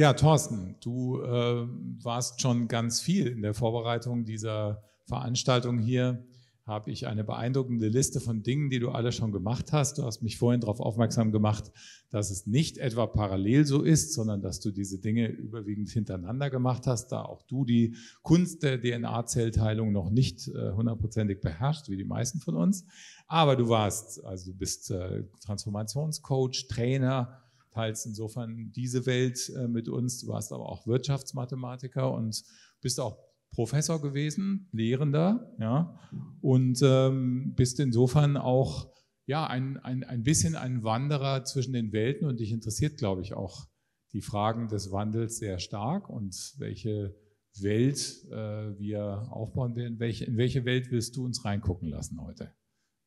Ja, Thorsten, du äh, warst schon ganz viel in der Vorbereitung dieser Veranstaltung hier habe ich eine beeindruckende Liste von Dingen, die du alle schon gemacht hast. Du hast mich vorhin darauf aufmerksam gemacht, dass es nicht etwa parallel so ist, sondern dass du diese Dinge überwiegend hintereinander gemacht hast, da auch du die Kunst der DNA-Zellteilung noch nicht äh, hundertprozentig beherrschst, wie die meisten von uns. Aber du warst, also du bist äh, Transformationscoach, Trainer, teilst insofern diese Welt äh, mit uns. Du warst aber auch Wirtschaftsmathematiker und bist auch Professor gewesen, Lehrender, ja, und ähm, bist insofern auch ja, ein, ein, ein bisschen ein Wanderer zwischen den Welten und dich interessiert, glaube ich, auch die Fragen des Wandels sehr stark und welche Welt äh, wir aufbauen werden. Welche, in welche Welt willst du uns reingucken lassen heute?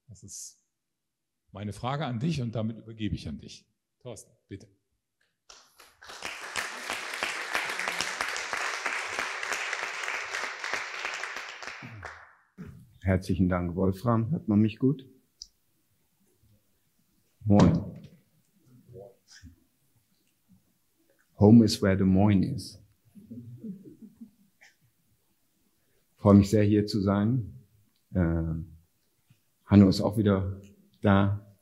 Das ist meine Frage an dich und damit übergebe ich an dich. Thorsten, bitte. Herzlichen Dank, Wolfram. Hört man mich gut? Moin. Home is where the moin is. Freue mich sehr, hier zu sein. Äh, Hanno ist auch wieder da.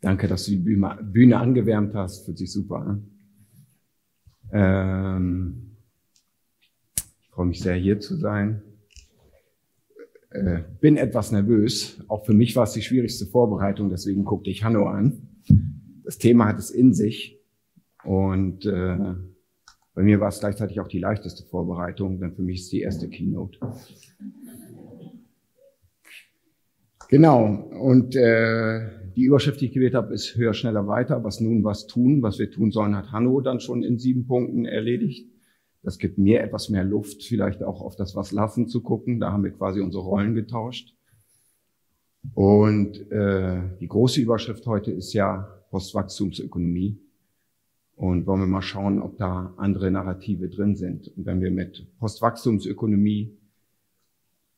Danke, dass du die Bühne angewärmt hast. Fühlt sich super an. Ähm, ich freue mich sehr, hier zu sein äh, bin etwas nervös. Auch für mich war es die schwierigste Vorbereitung, deswegen guckte ich Hanno an. Das Thema hat es in sich und äh, bei mir war es gleichzeitig auch die leichteste Vorbereitung, denn für mich ist die erste Keynote. Genau, und äh, die Überschrift, die ich gewählt habe, ist höher, schneller, weiter. Was nun, was tun? Was wir tun sollen, hat Hanno dann schon in sieben Punkten erledigt. Das gibt mir etwas mehr Luft, vielleicht auch auf das Was lassen zu gucken. Da haben wir quasi unsere Rollen getauscht. Und äh, die große Überschrift heute ist ja Postwachstumsökonomie. Und wollen wir mal schauen, ob da andere Narrative drin sind. Und wenn wir mit Postwachstumsökonomie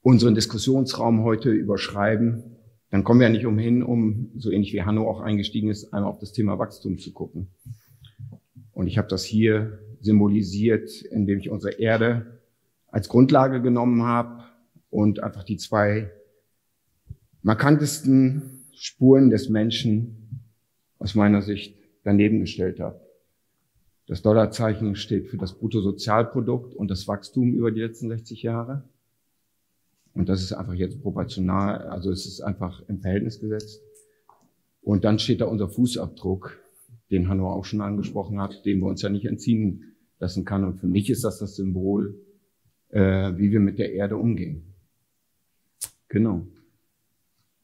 unseren Diskussionsraum heute überschreiben, dann kommen wir ja nicht umhin, um, so ähnlich wie Hanno auch eingestiegen ist, einmal auf das Thema Wachstum zu gucken. Und ich habe das hier symbolisiert, indem ich unsere Erde als Grundlage genommen habe und einfach die zwei markantesten Spuren des Menschen aus meiner Sicht daneben gestellt habe. Das Dollarzeichen steht für das Bruttosozialprodukt und das Wachstum über die letzten 60 Jahre. Und das ist einfach jetzt proportional, also es ist einfach im Verhältnis gesetzt. Und dann steht da unser Fußabdruck, den Hanno auch schon angesprochen hat, den wir uns ja nicht entziehen lassen kann. Und für mich ist das das Symbol, äh, wie wir mit der Erde umgehen. Genau.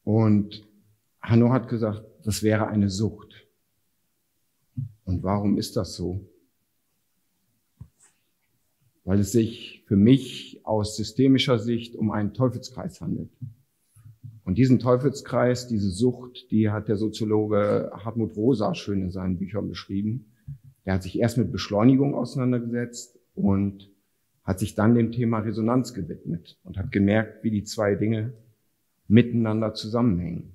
Und Hanno hat gesagt, das wäre eine Sucht. Und warum ist das so? Weil es sich für mich aus systemischer Sicht um einen Teufelskreis handelt. Und diesen Teufelskreis, diese Sucht, die hat der Soziologe Hartmut Rosa schön in seinen Büchern beschrieben. Er hat sich erst mit Beschleunigung auseinandergesetzt und hat sich dann dem Thema Resonanz gewidmet und hat gemerkt, wie die zwei Dinge miteinander zusammenhängen.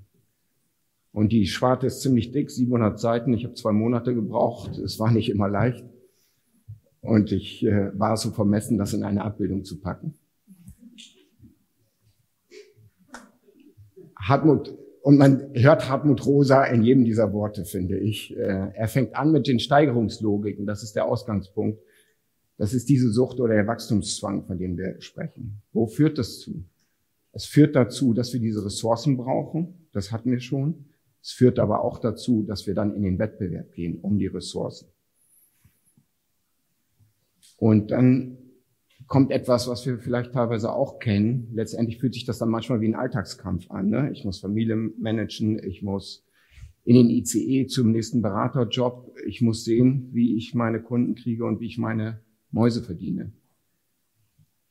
Und die Schwarte ist ziemlich dick, 700 Seiten. Ich habe zwei Monate gebraucht. Es war nicht immer leicht. Und ich äh, war so vermessen, das in eine Abbildung zu packen. Hartmut und man hört Hartmut Rosa in jedem dieser Worte, finde ich. Äh, er fängt an mit den Steigerungslogiken. Das ist der Ausgangspunkt. Das ist diese Sucht oder der Wachstumszwang, von dem wir sprechen. Wo führt das zu? Es führt dazu, dass wir diese Ressourcen brauchen. Das hatten wir schon. Es führt aber auch dazu, dass wir dann in den Wettbewerb gehen um die Ressourcen. Und dann kommt etwas, was wir vielleicht teilweise auch kennen. Letztendlich fühlt sich das dann manchmal wie ein Alltagskampf an. Ne? Ich muss Familie managen, ich muss in den ICE zum nächsten Beraterjob, ich muss sehen, wie ich meine Kunden kriege und wie ich meine Mäuse verdiene.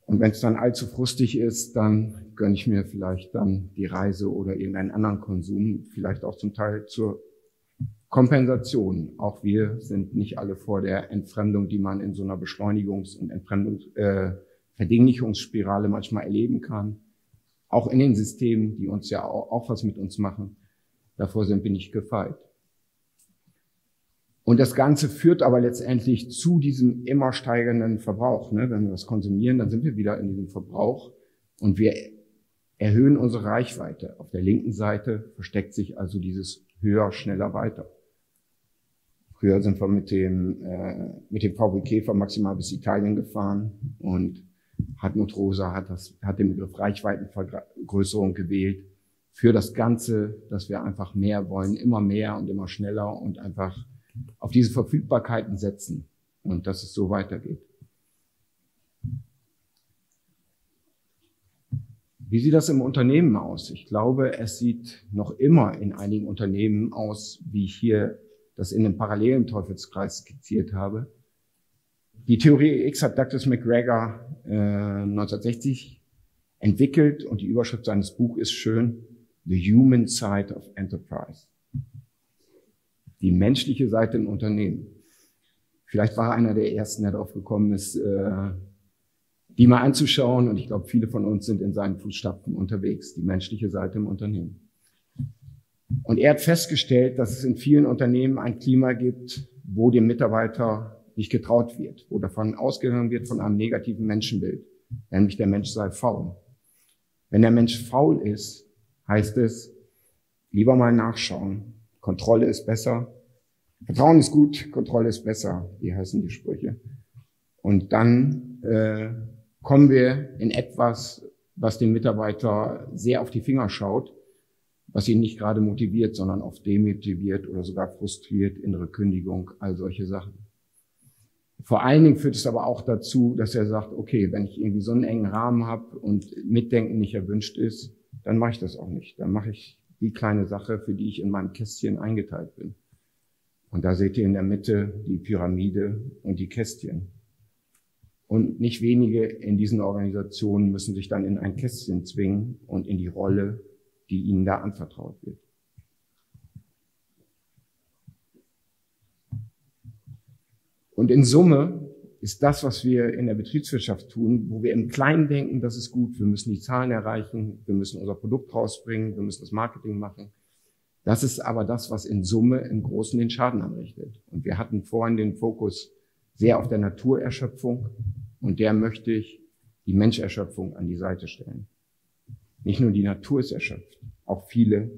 Und wenn es dann allzu frustig ist, dann gönne ich mir vielleicht dann die Reise oder irgendeinen anderen Konsum, vielleicht auch zum Teil zur Kompensation. Auch wir sind nicht alle vor der Entfremdung, die man in so einer Beschleunigungs- und Entfremdungs äh, Verdinglichungsspirale manchmal erleben kann. Auch in den Systemen, die uns ja auch, auch was mit uns machen. Davor sind wir nicht gefeit. Und das Ganze führt aber letztendlich zu diesem immer steigenden Verbrauch. Ne? Wenn wir was konsumieren, dann sind wir wieder in diesem Verbrauch und wir erhöhen unsere Reichweite. Auf der linken Seite versteckt sich also dieses höher, schneller, weiter. Früher sind wir mit dem, äh, mit dem VW Käfer maximal bis Italien gefahren und Hartmut Rosa hat, das, hat den Begriff Reichweitenvergrößerung gewählt für das Ganze, dass wir einfach mehr wollen, immer mehr und immer schneller und einfach auf diese Verfügbarkeiten setzen und dass es so weitergeht. Wie sieht das im Unternehmen aus? Ich glaube, es sieht noch immer in einigen Unternehmen aus, wie hier das in dem parallelen Teufelskreis skizziert habe. Die Theorie X hat Douglas McGregor äh, 1960 entwickelt und die Überschrift seines Buches ist schön, The Human Side of Enterprise die menschliche Seite im Unternehmen. Vielleicht war er einer der ersten, der darauf gekommen ist, äh, die mal anzuschauen. Und ich glaube, viele von uns sind in seinen Fußstapfen unterwegs, die menschliche Seite im Unternehmen. Und er hat festgestellt, dass es in vielen Unternehmen ein Klima gibt, wo dem Mitarbeiter nicht getraut wird, wo davon ausgegangen wird von einem negativen Menschenbild, nämlich der Mensch sei faul. Wenn der Mensch faul ist, heißt es, lieber mal nachschauen, Kontrolle ist besser. Vertrauen ist gut, Kontrolle ist besser. Wie heißen die Sprüche? Und dann äh, kommen wir in etwas, was dem Mitarbeiter sehr auf die Finger schaut, was ihn nicht gerade motiviert, sondern oft demotiviert oder sogar frustriert, innere Kündigung, all solche Sachen. Vor allen Dingen führt es aber auch dazu, dass er sagt, okay, wenn ich irgendwie so einen engen Rahmen habe und Mitdenken nicht erwünscht ist, dann mache ich das auch nicht. Dann mache ich die kleine Sache, für die ich in meinem Kästchen eingeteilt bin. Und da seht ihr in der Mitte die Pyramide und die Kästchen. Und nicht wenige in diesen Organisationen müssen sich dann in ein Kästchen zwingen und in die Rolle, die ihnen da anvertraut wird. Und in Summe ist das, was wir in der Betriebswirtschaft tun, wo wir im Kleinen denken, das ist gut, wir müssen die Zahlen erreichen, wir müssen unser Produkt rausbringen, wir müssen das Marketing machen. Das ist aber das, was in Summe im Großen den Schaden anrichtet. Und wir hatten vorhin den Fokus sehr auf der Naturerschöpfung und der möchte ich die Menscherschöpfung an die Seite stellen. Nicht nur die Natur ist erschöpft, auch viele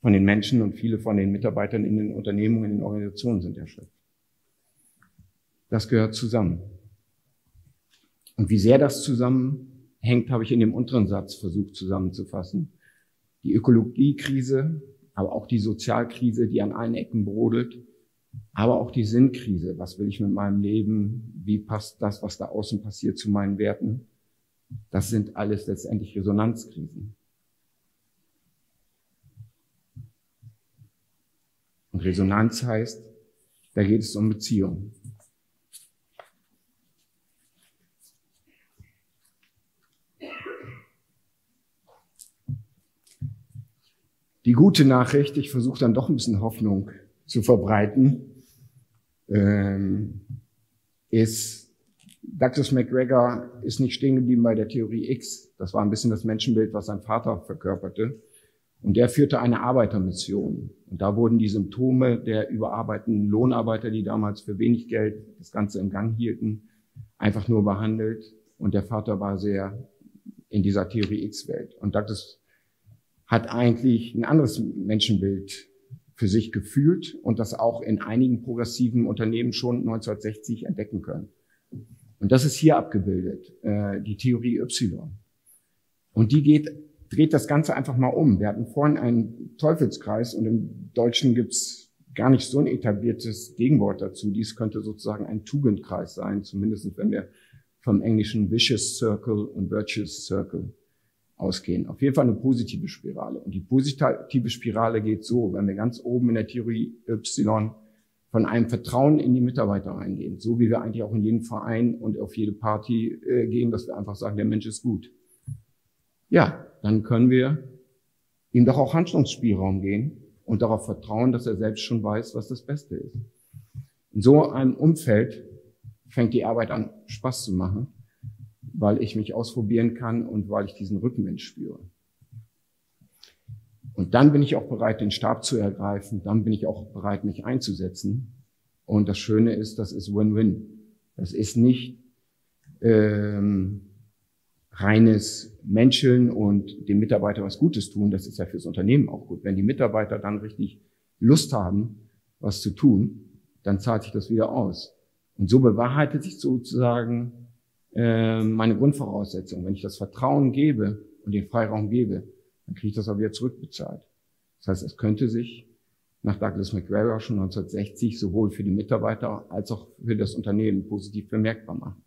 von den Menschen und viele von den Mitarbeitern in den Unternehmungen, in den Organisationen sind erschöpft. Das gehört zusammen. Und wie sehr das zusammenhängt, habe ich in dem unteren Satz versucht zusammenzufassen. Die Ökologiekrise, aber auch die Sozialkrise, die an allen Ecken brodelt, aber auch die Sinnkrise. Was will ich mit meinem Leben? Wie passt das, was da außen passiert, zu meinen Werten? Das sind alles letztendlich Resonanzkrisen. Und Resonanz heißt, da geht es um Beziehungen. Die gute Nachricht, ich versuche dann doch ein bisschen Hoffnung zu verbreiten, ähm, ist, Douglas McGregor ist nicht stehen geblieben bei der Theorie X. Das war ein bisschen das Menschenbild, was sein Vater verkörperte. Und der führte eine Arbeitermission. Und da wurden die Symptome der überarbeitenden Lohnarbeiter, die damals für wenig Geld das Ganze in Gang hielten, einfach nur behandelt. Und der Vater war sehr in dieser Theorie X-Welt. Und Douglas hat eigentlich ein anderes Menschenbild für sich gefühlt und das auch in einigen progressiven Unternehmen schon 1960 entdecken können. Und das ist hier abgebildet, äh, die Theorie Y. Und die geht, dreht das Ganze einfach mal um. Wir hatten vorhin einen Teufelskreis und im Deutschen gibt's gar nicht so ein etabliertes Gegenwort dazu. Dies könnte sozusagen ein Tugendkreis sein, zumindest wenn wir vom englischen Vicious Circle und Virtuous Circle ausgehen. Auf jeden Fall eine positive Spirale. Und die positive Spirale geht so, wenn wir ganz oben in der Theorie Y von einem Vertrauen in die Mitarbeiter reingehen, so wie wir eigentlich auch in jeden Verein und auf jede Party äh, gehen, dass wir einfach sagen, der Mensch ist gut. Ja, dann können wir ihm doch auch Handlungsspielraum gehen und darauf vertrauen, dass er selbst schon weiß, was das Beste ist. In so einem Umfeld fängt die Arbeit an, Spaß zu machen weil ich mich ausprobieren kann und weil ich diesen Rückenwind spüre. Und dann bin ich auch bereit, den Stab zu ergreifen, dann bin ich auch bereit, mich einzusetzen. Und das Schöne ist, das ist Win-Win. Das ist nicht ähm, reines Menscheln und dem Mitarbeiter was Gutes tun. Das ist ja fürs Unternehmen auch gut. Wenn die Mitarbeiter dann richtig Lust haben, was zu tun, dann zahlt sich das wieder aus. Und so bewahrheitet sich sozusagen äh, meine Grundvoraussetzung. Wenn ich das Vertrauen gebe und den Freiraum gebe, dann kriege ich das auch wieder zurückbezahlt. Das heißt, es könnte sich nach Douglas McGregor schon 1960 sowohl für die Mitarbeiter als auch für das Unternehmen positiv bemerkbar machen.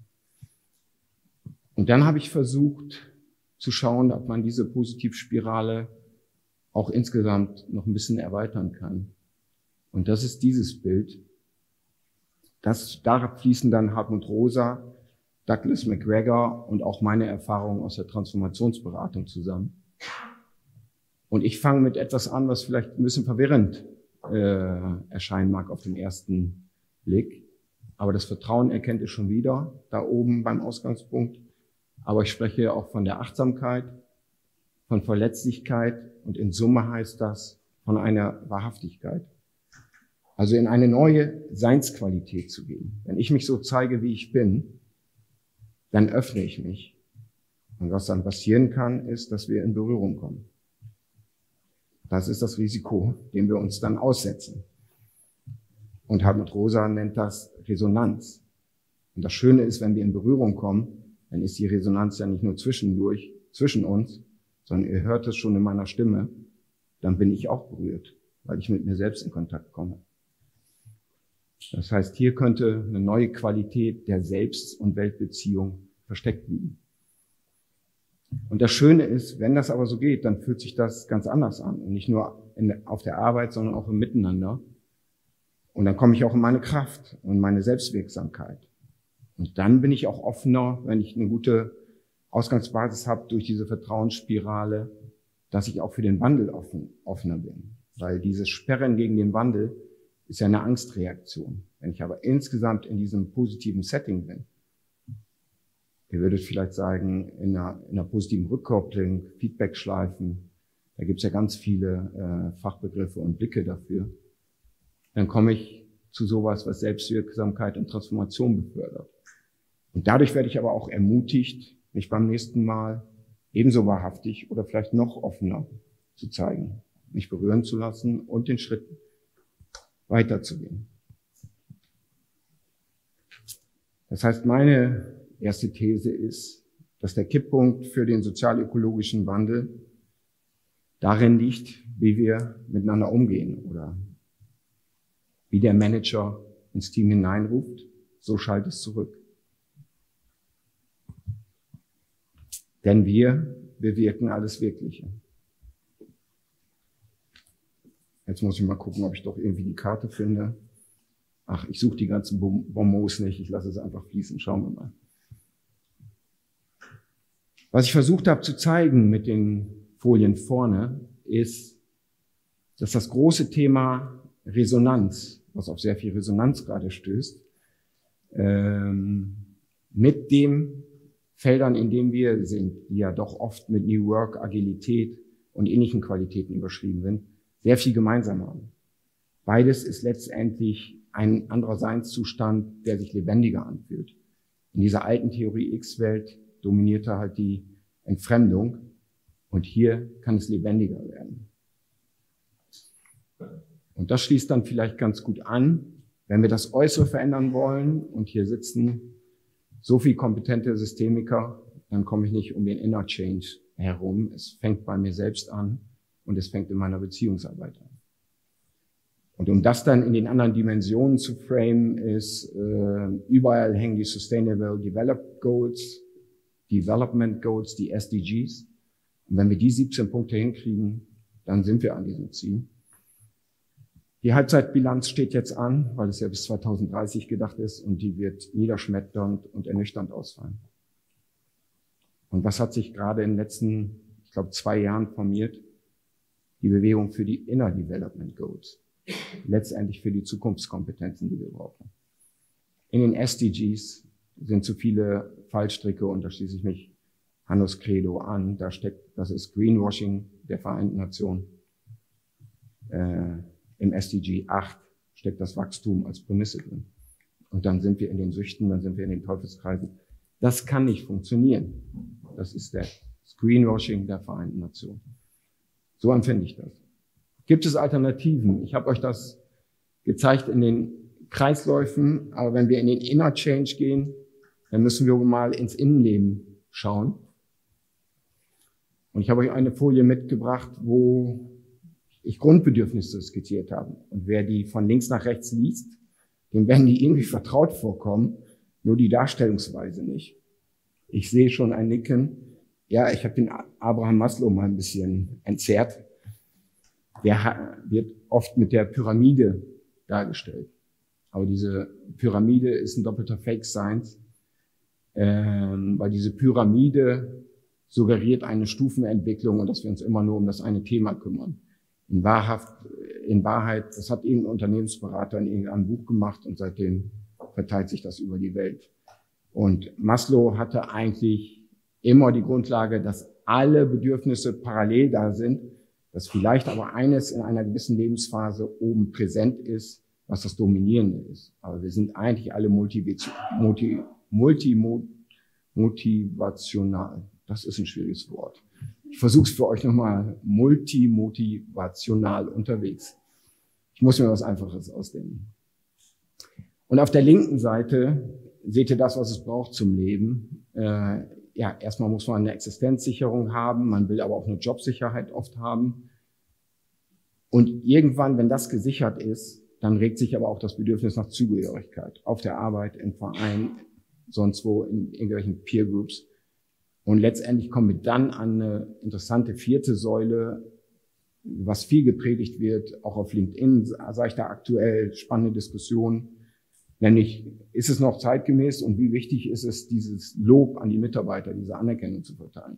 Und dann habe ich versucht zu schauen, ob man diese Positivspirale auch insgesamt noch ein bisschen erweitern kann. Und das ist dieses Bild. Das, da fließen dann Hartmut Rosa, Douglas McGregor und auch meine Erfahrungen aus der Transformationsberatung zusammen. Und ich fange mit etwas an, was vielleicht ein bisschen verwirrend äh, erscheinen mag auf den ersten Blick. Aber das Vertrauen erkennt ihr schon wieder, da oben beim Ausgangspunkt. Aber ich spreche auch von der Achtsamkeit, von Verletzlichkeit und in Summe heißt das von einer Wahrhaftigkeit. Also in eine neue Seinsqualität zu gehen. Wenn ich mich so zeige, wie ich bin, dann öffne ich mich. Und was dann passieren kann, ist, dass wir in Berührung kommen. Das ist das Risiko, dem wir uns dann aussetzen. Und Hartmut Rosa nennt das Resonanz. Und das Schöne ist, wenn wir in Berührung kommen, dann ist die Resonanz ja nicht nur zwischendurch, zwischen uns, sondern ihr hört es schon in meiner Stimme, dann bin ich auch berührt, weil ich mit mir selbst in Kontakt komme. Das heißt, hier könnte eine neue Qualität der Selbst- und Weltbeziehung versteckt liegen. Und das Schöne ist, wenn das aber so geht, dann fühlt sich das ganz anders an. Und nicht nur in, auf der Arbeit, sondern auch im Miteinander. Und dann komme ich auch in meine Kraft und meine Selbstwirksamkeit. Und dann bin ich auch offener, wenn ich eine gute Ausgangsbasis habe durch diese Vertrauensspirale, dass ich auch für den Wandel offen, offener bin. Weil dieses Sperren gegen den Wandel ist ja eine Angstreaktion. Wenn ich aber insgesamt in diesem positiven Setting bin, Ihr würdet vielleicht sagen, in einer, in einer positiven Rückkopplung, Feedback-Schleifen, da gibt es ja ganz viele äh, Fachbegriffe und Blicke dafür. Dann komme ich zu sowas, was Selbstwirksamkeit und Transformation befördert. Und dadurch werde ich aber auch ermutigt, mich beim nächsten Mal ebenso wahrhaftig oder vielleicht noch offener zu zeigen, mich berühren zu lassen und den Schritt weiterzugehen. Das heißt, meine erste These ist, dass der Kipppunkt für den sozialökologischen Wandel darin liegt, wie wir miteinander umgehen oder wie der Manager ins Team hineinruft, so schaltet es zurück. Denn wir bewirken alles Wirkliche. Jetzt muss ich mal gucken, ob ich doch irgendwie die Karte finde. Ach, ich suche die ganzen Bonbons nicht, ich lasse es einfach fließen. Schauen wir mal. Was ich versucht habe zu zeigen mit den Folien vorne, ist, dass das große Thema Resonanz, was auf sehr viel Resonanz gerade stößt, ähm, mit dem Feldern, in dem wir sind, die ja doch oft mit New Work, Agilität und ähnlichen Qualitäten überschrieben sind, sehr viel gemeinsam haben. Beides ist letztendlich ein anderer Seinszustand, der sich lebendiger anfühlt. In dieser alten Theorie X-Welt dominierte halt die Entfremdung. Und hier kann es lebendiger werden. Und das schließt dann vielleicht ganz gut an, wenn wir das Äußere verändern wollen und hier sitzen so viel kompetente Systemiker, dann komme ich nicht um den Inner Change herum. Es fängt bei mir selbst an und es fängt in meiner Beziehungsarbeit an. Und um das dann in den anderen Dimensionen zu frame, ist, äh, überall hängen die Sustainable Development Goals Development Goals, die SDGs. Und wenn wir die 17 Punkte hinkriegen, dann sind wir an diesem Ziel. Die Halbzeitbilanz steht jetzt an, weil es ja bis 2030 gedacht ist und die wird niederschmetternd und ernüchternd ausfallen. Und was hat sich gerade in den letzten, ich glaube, zwei Jahren formiert? Die Bewegung für die Inner Development Goals. Letztendlich für die Zukunftskompetenzen, die wir brauchen. In den SDGs sind zu viele Fallstricke und da schließe ich mich Hannos Credo an. Da steckt, das ist Greenwashing der Vereinten Nationen. Äh, Im SDG 8 steckt das Wachstum als Prämisse drin. Und dann sind wir in den Süchten, dann sind wir in den Teufelskreisen. Das kann nicht funktionieren. Das ist der Screenwashing der Vereinten Nationen. So empfinde ich das. Gibt es Alternativen? Ich habe euch das gezeigt in den Kreisläufen, aber wenn wir in den Inner Change gehen, dann müssen wir mal ins Innenleben schauen. Und ich habe euch eine Folie mitgebracht, wo ich Grundbedürfnisse skizziert habe. Und wer die von links nach rechts liest, dem werden die irgendwie vertraut vorkommen, nur die Darstellungsweise nicht. Ich sehe schon ein Nicken. Ja, ich habe den Abraham Maslow mal ein bisschen entzerrt. Der wird oft mit der Pyramide dargestellt. Aber diese Pyramide ist ein doppelter Fake Science, ähm, weil diese Pyramide suggeriert eine Stufenentwicklung und dass wir uns immer nur um das eine Thema kümmern. In, Wahrhaft, in Wahrheit, das hat irgendein Unternehmensberater in irgendeinem Buch gemacht und seitdem verteilt sich das über die Welt. Und Maslow hatte eigentlich immer die Grundlage, dass alle Bedürfnisse parallel da sind, dass vielleicht aber eines in einer gewissen Lebensphase oben präsent ist, was das Dominierende ist. Aber wir sind eigentlich alle multi, multi, multi, motivational. Das ist ein schwieriges Wort. Ich versuche es für euch nochmal multimotivational unterwegs. Ich muss mir was Einfaches ausdenken. Und auf der linken Seite seht ihr das, was es braucht zum Leben. Äh, ja, erstmal muss man eine Existenzsicherung haben, man will aber auch eine Jobsicherheit oft haben. Und irgendwann, wenn das gesichert ist, dann regt sich aber auch das Bedürfnis nach Zugehörigkeit auf der Arbeit, im Verein, sonst wo, in irgendwelchen Peer Groups. Und letztendlich kommen wir dann an eine interessante vierte Säule, was viel gepredigt wird, auch auf LinkedIn, sage ich da aktuell, spannende Diskussionen. Nämlich, ist es noch zeitgemäß und wie wichtig ist es, dieses Lob an die Mitarbeiter, diese Anerkennung zu verteilen?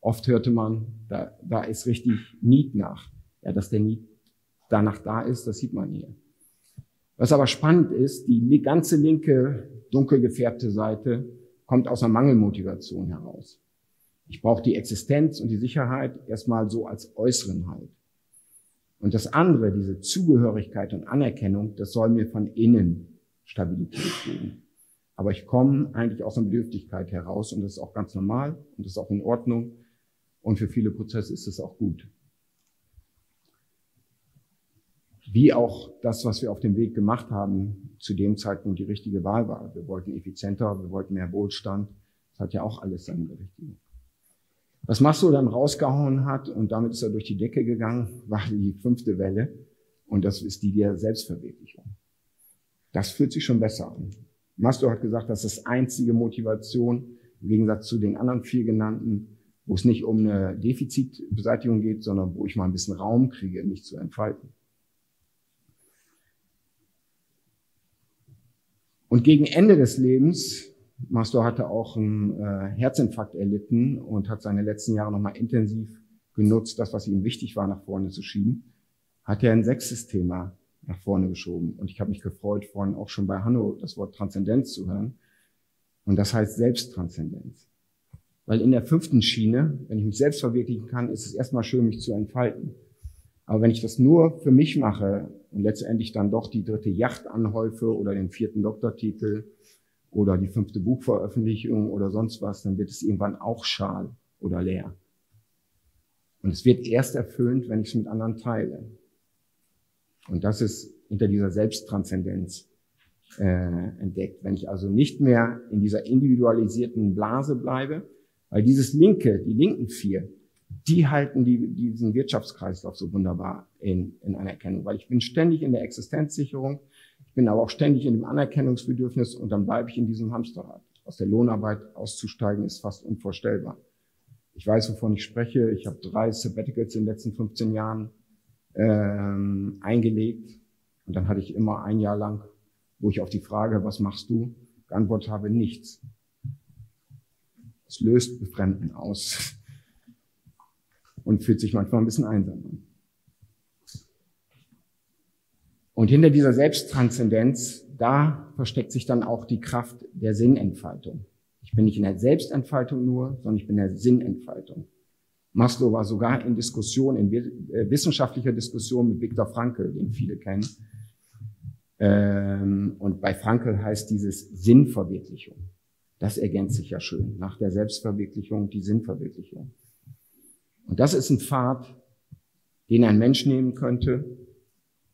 Oft hörte man, da, da ist richtig Need nach. Ja, dass der Need danach da ist, das sieht man hier. Was aber spannend ist, die ganze linke, dunkel gefärbte Seite kommt aus einer Mangelmotivation heraus. Ich brauche die Existenz und die Sicherheit erstmal so als äußeren Halt. Und das andere, diese Zugehörigkeit und Anerkennung, das soll mir von innen Stabilität geben. Aber ich komme eigentlich aus einer Bedürftigkeit heraus und das ist auch ganz normal und das ist auch in Ordnung. Und für viele Prozesse ist es auch gut. Wie auch das, was wir auf dem Weg gemacht haben, zu dem Zeitpunkt die richtige Wahl war. Wir wollten effizienter, wir wollten mehr Wohlstand. Das hat ja auch alles seine Berechtigung. Was Maslow dann rausgehauen hat, und damit ist er durch die Decke gegangen, war die fünfte Welle. Und das ist die der Selbstverwirklichung. Das fühlt sich schon besser an. Maslow hat gesagt, das ist einzige Motivation, im Gegensatz zu den anderen vier genannten, wo es nicht um eine Defizitbeseitigung geht, sondern wo ich mal ein bisschen Raum kriege, mich zu entfalten. Und gegen Ende des Lebens Maslow hatte auch einen äh, Herzinfarkt erlitten und hat seine letzten Jahre nochmal intensiv genutzt, das, was ihm wichtig war, nach vorne zu schieben. Hat er ein sechstes Thema nach vorne geschoben. Und ich habe mich gefreut, vorhin auch schon bei Hanno das Wort Transzendenz zu hören. Und das heißt Selbsttranszendenz. Weil in der fünften Schiene, wenn ich mich selbst verwirklichen kann, ist es erstmal schön, mich zu entfalten. Aber wenn ich das nur für mich mache und letztendlich dann doch die dritte Yacht anhäufe oder den vierten Doktortitel oder die fünfte Buchveröffentlichung oder sonst was, dann wird es irgendwann auch schal oder leer. Und es wird erst erfüllend, wenn ich es mit anderen teile. Und das ist hinter dieser Selbsttranszendenz äh, entdeckt. Wenn ich also nicht mehr in dieser individualisierten Blase bleibe, weil dieses linke, die linken vier, die halten die, diesen Wirtschaftskreislauf so wunderbar in, in Anerkennung, weil ich bin ständig in der Existenzsicherung, bin aber auch ständig in dem Anerkennungsbedürfnis und dann bleibe ich in diesem Hamsterrad. Aus der Lohnarbeit auszusteigen ist fast unvorstellbar. Ich weiß, wovon ich spreche. Ich habe drei Sabbaticals in den letzten 15 Jahren ähm, eingelegt und dann hatte ich immer ein Jahr lang, wo ich auf die Frage, was machst du, geantwortet habe, nichts. Es löst Befremden aus und fühlt sich manchmal ein bisschen einsam an. Und hinter dieser Selbsttranszendenz, da versteckt sich dann auch die Kraft der Sinnentfaltung. Ich bin nicht in der Selbstentfaltung nur, sondern ich bin in der Sinnentfaltung. Maslow war sogar in Diskussion, in äh, wissenschaftlicher Diskussion mit Viktor Frankl, den viele kennen. Ähm, und bei Frankel heißt dieses Sinnverwirklichung. Das ergänzt sich ja schön. Nach der Selbstverwirklichung die Sinnverwirklichung. Und das ist ein Pfad, den ein Mensch nehmen könnte,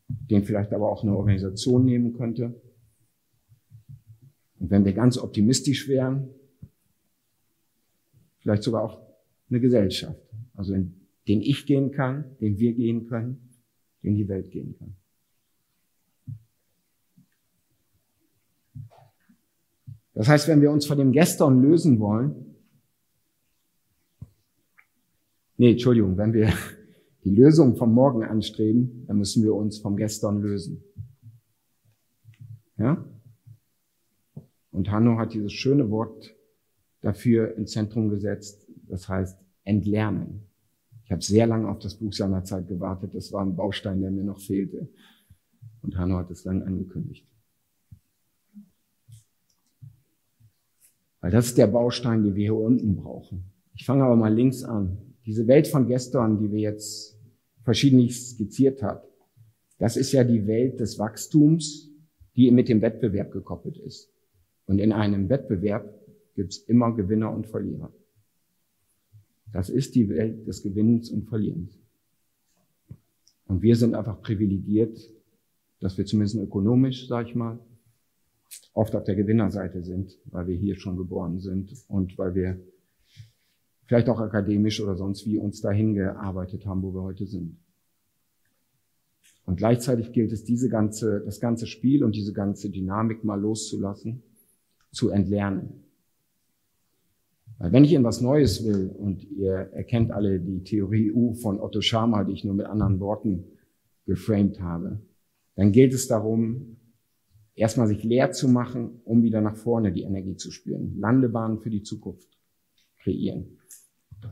den vielleicht aber auch eine Organisation nehmen könnte. Und wenn wir ganz optimistisch wären, vielleicht sogar auch eine Gesellschaft, also in den ich gehen kann, den wir gehen können, den die Welt gehen kann. Das heißt, wenn wir uns von dem Gestern lösen wollen, nee, Entschuldigung, wenn wir die Lösung vom Morgen anstreben, dann müssen wir uns vom Gestern lösen. Ja? Und Hanno hat dieses schöne Wort dafür ins Zentrum gesetzt, das heißt entlernen. Ich habe sehr lange auf das Buch seinerzeit gewartet, das war ein Baustein, der mir noch fehlte. Und Hanno hat es lang angekündigt. Weil das ist der Baustein, den wir hier unten brauchen. Ich fange aber mal links an. Diese Welt von gestern, die wir jetzt verschiedentlich skizziert haben, das ist ja die Welt des Wachstums, die mit dem Wettbewerb gekoppelt ist. Und in einem Wettbewerb gibt es immer Gewinner und Verlierer. Das ist die Welt des Gewinnens und Verlierens. Und wir sind einfach privilegiert, dass wir zumindest ökonomisch, sag ich mal, oft auf der Gewinnerseite sind, weil wir hier schon geboren sind und weil wir vielleicht auch akademisch oder sonst wie uns dahin gearbeitet haben, wo wir heute sind. Und gleichzeitig gilt es, diese ganze, das ganze Spiel und diese ganze Dynamik mal loszulassen, zu entlernen. Weil wenn ich in was Neues will und ihr erkennt alle die Theorie U von Otto Schama, die ich nur mit anderen Worten geframed habe, dann gilt es darum, erstmal sich leer zu machen, um wieder nach vorne die Energie zu spüren. Landebahnen für die Zukunft kreieren.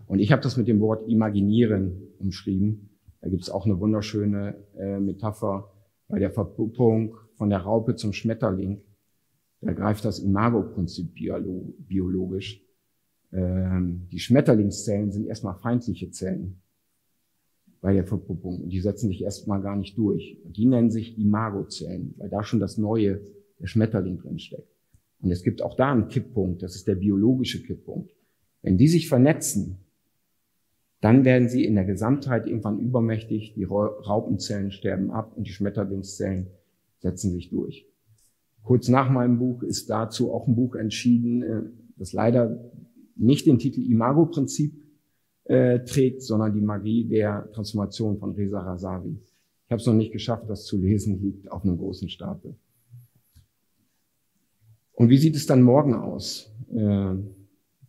Und ich habe das mit dem Wort imaginieren umschrieben. Da gibt es auch eine wunderschöne äh, Metapher bei der Verpuppung von der Raupe zum Schmetterling. Da greift das Imago-Prinzip biologisch. Ähm, die Schmetterlingszellen sind erstmal feindliche Zellen bei der Verpuppung. Und die setzen sich erstmal gar nicht durch. Die nennen sich Imagozellen, weil da schon das Neue, der Schmetterling drin steckt. Und es gibt auch da einen Kipppunkt, das ist der biologische Kipppunkt. Wenn die sich vernetzen, dann werden sie in der Gesamtheit irgendwann übermächtig, die Raupenzellen sterben ab und die Schmetterlingszellen setzen sich durch. Kurz nach meinem Buch ist dazu auch ein Buch entschieden, äh, das leider nicht den Titel Imago-Prinzip äh, trägt, sondern die Magie der Transformation von Reza Rasavi. Ich habe es noch nicht geschafft, das zu lesen, liegt auf einem großen Stapel. Und wie sieht es dann morgen aus? Äh,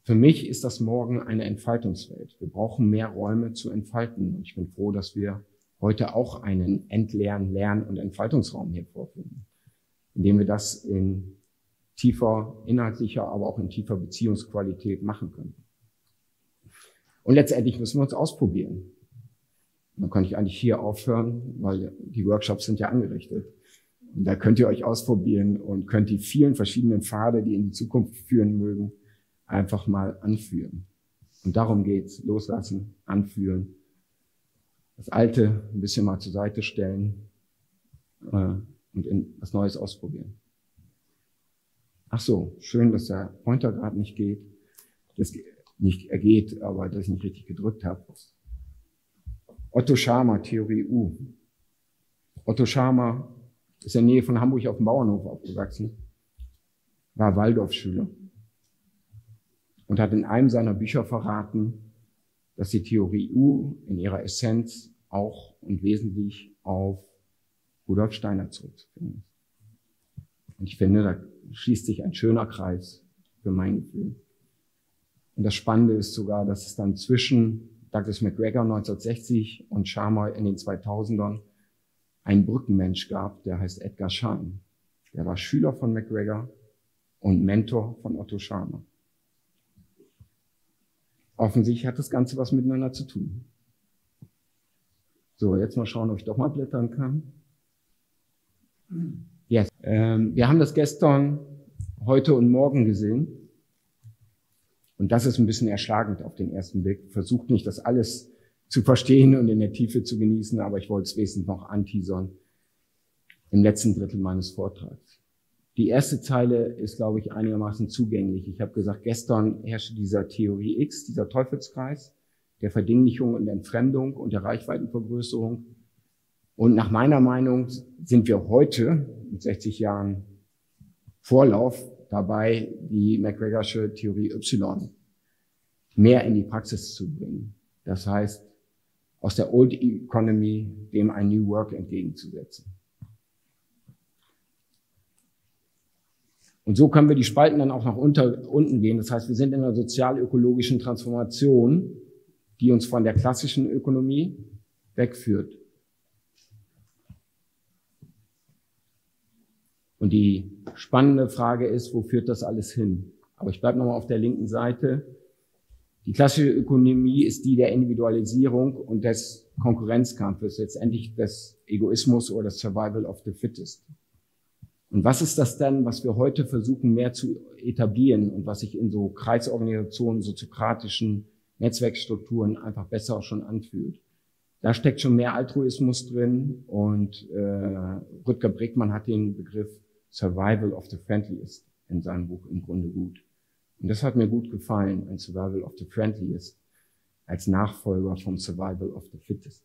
für mich ist das morgen eine Entfaltungswelt. Wir brauchen mehr Räume zu entfalten. Und ich bin froh, dass wir heute auch einen Entleeren, Lern- und Entfaltungsraum hier vorfinden, indem wir das in tiefer inhaltlicher, aber auch in tiefer Beziehungsqualität machen können. Und letztendlich müssen wir uns ausprobieren. Dann kann ich eigentlich hier aufhören, weil die Workshops sind ja angerichtet. Und da könnt ihr euch ausprobieren und könnt die vielen verschiedenen Pfade, die in die Zukunft führen mögen, einfach mal anführen. Und darum geht's. Loslassen, anführen. Das Alte ein bisschen mal zur Seite stellen äh, und in was Neues ausprobieren. Ach so, schön, dass der Pointer gerade nicht geht. Das, nicht ergeht, aber dass ich nicht richtig gedrückt habe. Otto Schama, Theorie U. Otto Schama ist in der Nähe von Hamburg auf dem Bauernhof aufgewachsen, war Waldorfschüler und hat in einem seiner Bücher verraten, dass die Theorie U in ihrer Essenz auch und wesentlich auf Rudolf Steiner zurückzufinden ist. Und ich finde, da schließt sich ein schöner Kreis für mein Gefühl. Und das Spannende ist sogar, dass es dann zwischen Douglas McGregor 1960 und Sharma in den 2000ern einen Brückenmensch gab, der heißt Edgar Schein. Der war Schüler von McGregor und Mentor von Otto Sharma. Offensichtlich hat das Ganze was miteinander zu tun. So, jetzt mal schauen, ob ich doch mal blättern kann. Yes. Ähm, wir haben das gestern, heute und morgen gesehen. Und das ist ein bisschen erschlagend auf den ersten Blick. Versucht nicht, das alles zu verstehen und in der Tiefe zu genießen, aber ich wollte es wesentlich noch anteasern. im letzten Drittel meines Vortrags. Die erste Zeile ist, glaube ich, einigermaßen zugänglich. Ich habe gesagt, gestern herrschte dieser Theorie X, dieser Teufelskreis der Verdinglichung und Entfremdung und der Reichweitenvergrößerung. Und nach meiner Meinung sind wir heute mit 60 Jahren Vorlauf dabei, die McGregorsche Theorie Y mehr in die Praxis zu bringen. Das heißt, aus der Old Economy dem ein New Work entgegenzusetzen. Und so können wir die Spalten dann auch nach unter, unten gehen. Das heißt, wir sind in einer sozial-ökologischen Transformation, die uns von der klassischen Ökonomie wegführt. Und die spannende Frage ist, wo führt das alles hin? Aber ich bleibe nochmal auf der linken Seite. Die klassische Ökonomie ist die der Individualisierung und des Konkurrenzkampfes, letztendlich des Egoismus oder des Survival of the Fittest. Und was ist das denn, was wir heute versuchen mehr zu etablieren und was sich in so Kreisorganisationen, soziokratischen Netzwerkstrukturen einfach besser schon anfühlt? Da steckt schon mehr Altruismus drin und äh, Rutger Brickmann hat den Begriff Survival of the Friendliest in seinem Buch im Grunde gut. Und das hat mir gut gefallen, ein Survival of the Friendliest als Nachfolger vom Survival of the Fittest.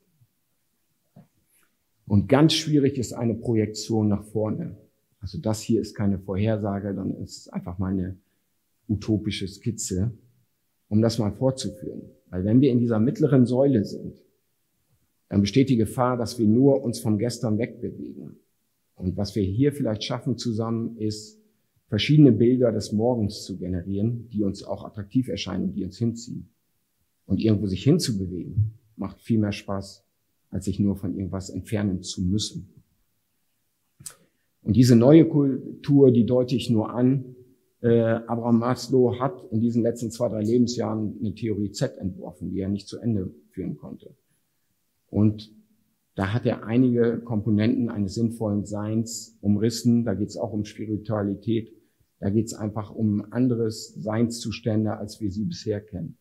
Und ganz schwierig ist eine Projektion nach vorne. Also das hier ist keine Vorhersage, dann ist es einfach mal eine utopische Skizze, um das mal vorzuführen. Weil wenn wir in dieser mittleren Säule sind, dann besteht die Gefahr, dass wir nur uns vom Gestern wegbewegen. Und was wir hier vielleicht schaffen zusammen, ist, verschiedene Bilder des Morgens zu generieren, die uns auch attraktiv erscheinen, die uns hinziehen. Und irgendwo sich hinzubewegen, macht viel mehr Spaß, als sich nur von irgendwas entfernen zu müssen. Und diese neue Kultur, die deute ich nur an. Äh, Abraham Maslow hat in diesen letzten zwei, drei Lebensjahren eine Theorie Z entworfen, die er nicht zu Ende führen konnte. Und da hat er einige Komponenten eines sinnvollen Seins umrissen. Da geht es auch um Spiritualität. Da geht es einfach um anderes Seinszustände, als wir sie bisher kennen.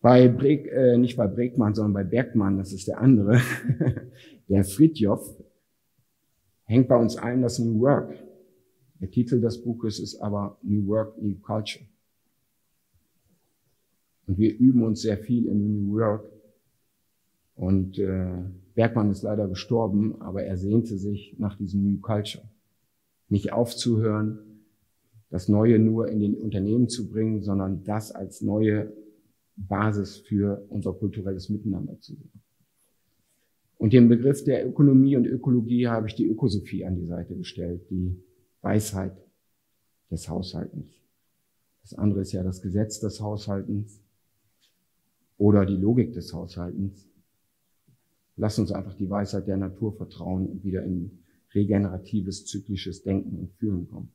Bei Breg, äh, nicht bei Bregmann, sondern bei Bergmann, das ist der andere, der Fritjof, hängt bei uns allen das New Work. Der Titel des Buches ist aber New Work, New Culture. Und wir üben uns sehr viel in New Work. Und äh, Bergmann ist leider gestorben, aber er sehnte sich nach diesem New Culture. Nicht aufzuhören, das Neue nur in den Unternehmen zu bringen, sondern das als neue Basis für unser kulturelles Miteinander zu sehen. Und den Begriff der Ökonomie und Ökologie habe ich die Ökosophie an die Seite gestellt, die Weisheit des Haushaltens. Das andere ist ja das Gesetz des Haushaltens oder die Logik des Haushaltens. Lass uns einfach die Weisheit der Natur vertrauen und wieder in regeneratives, zyklisches Denken und Fühlen kommen.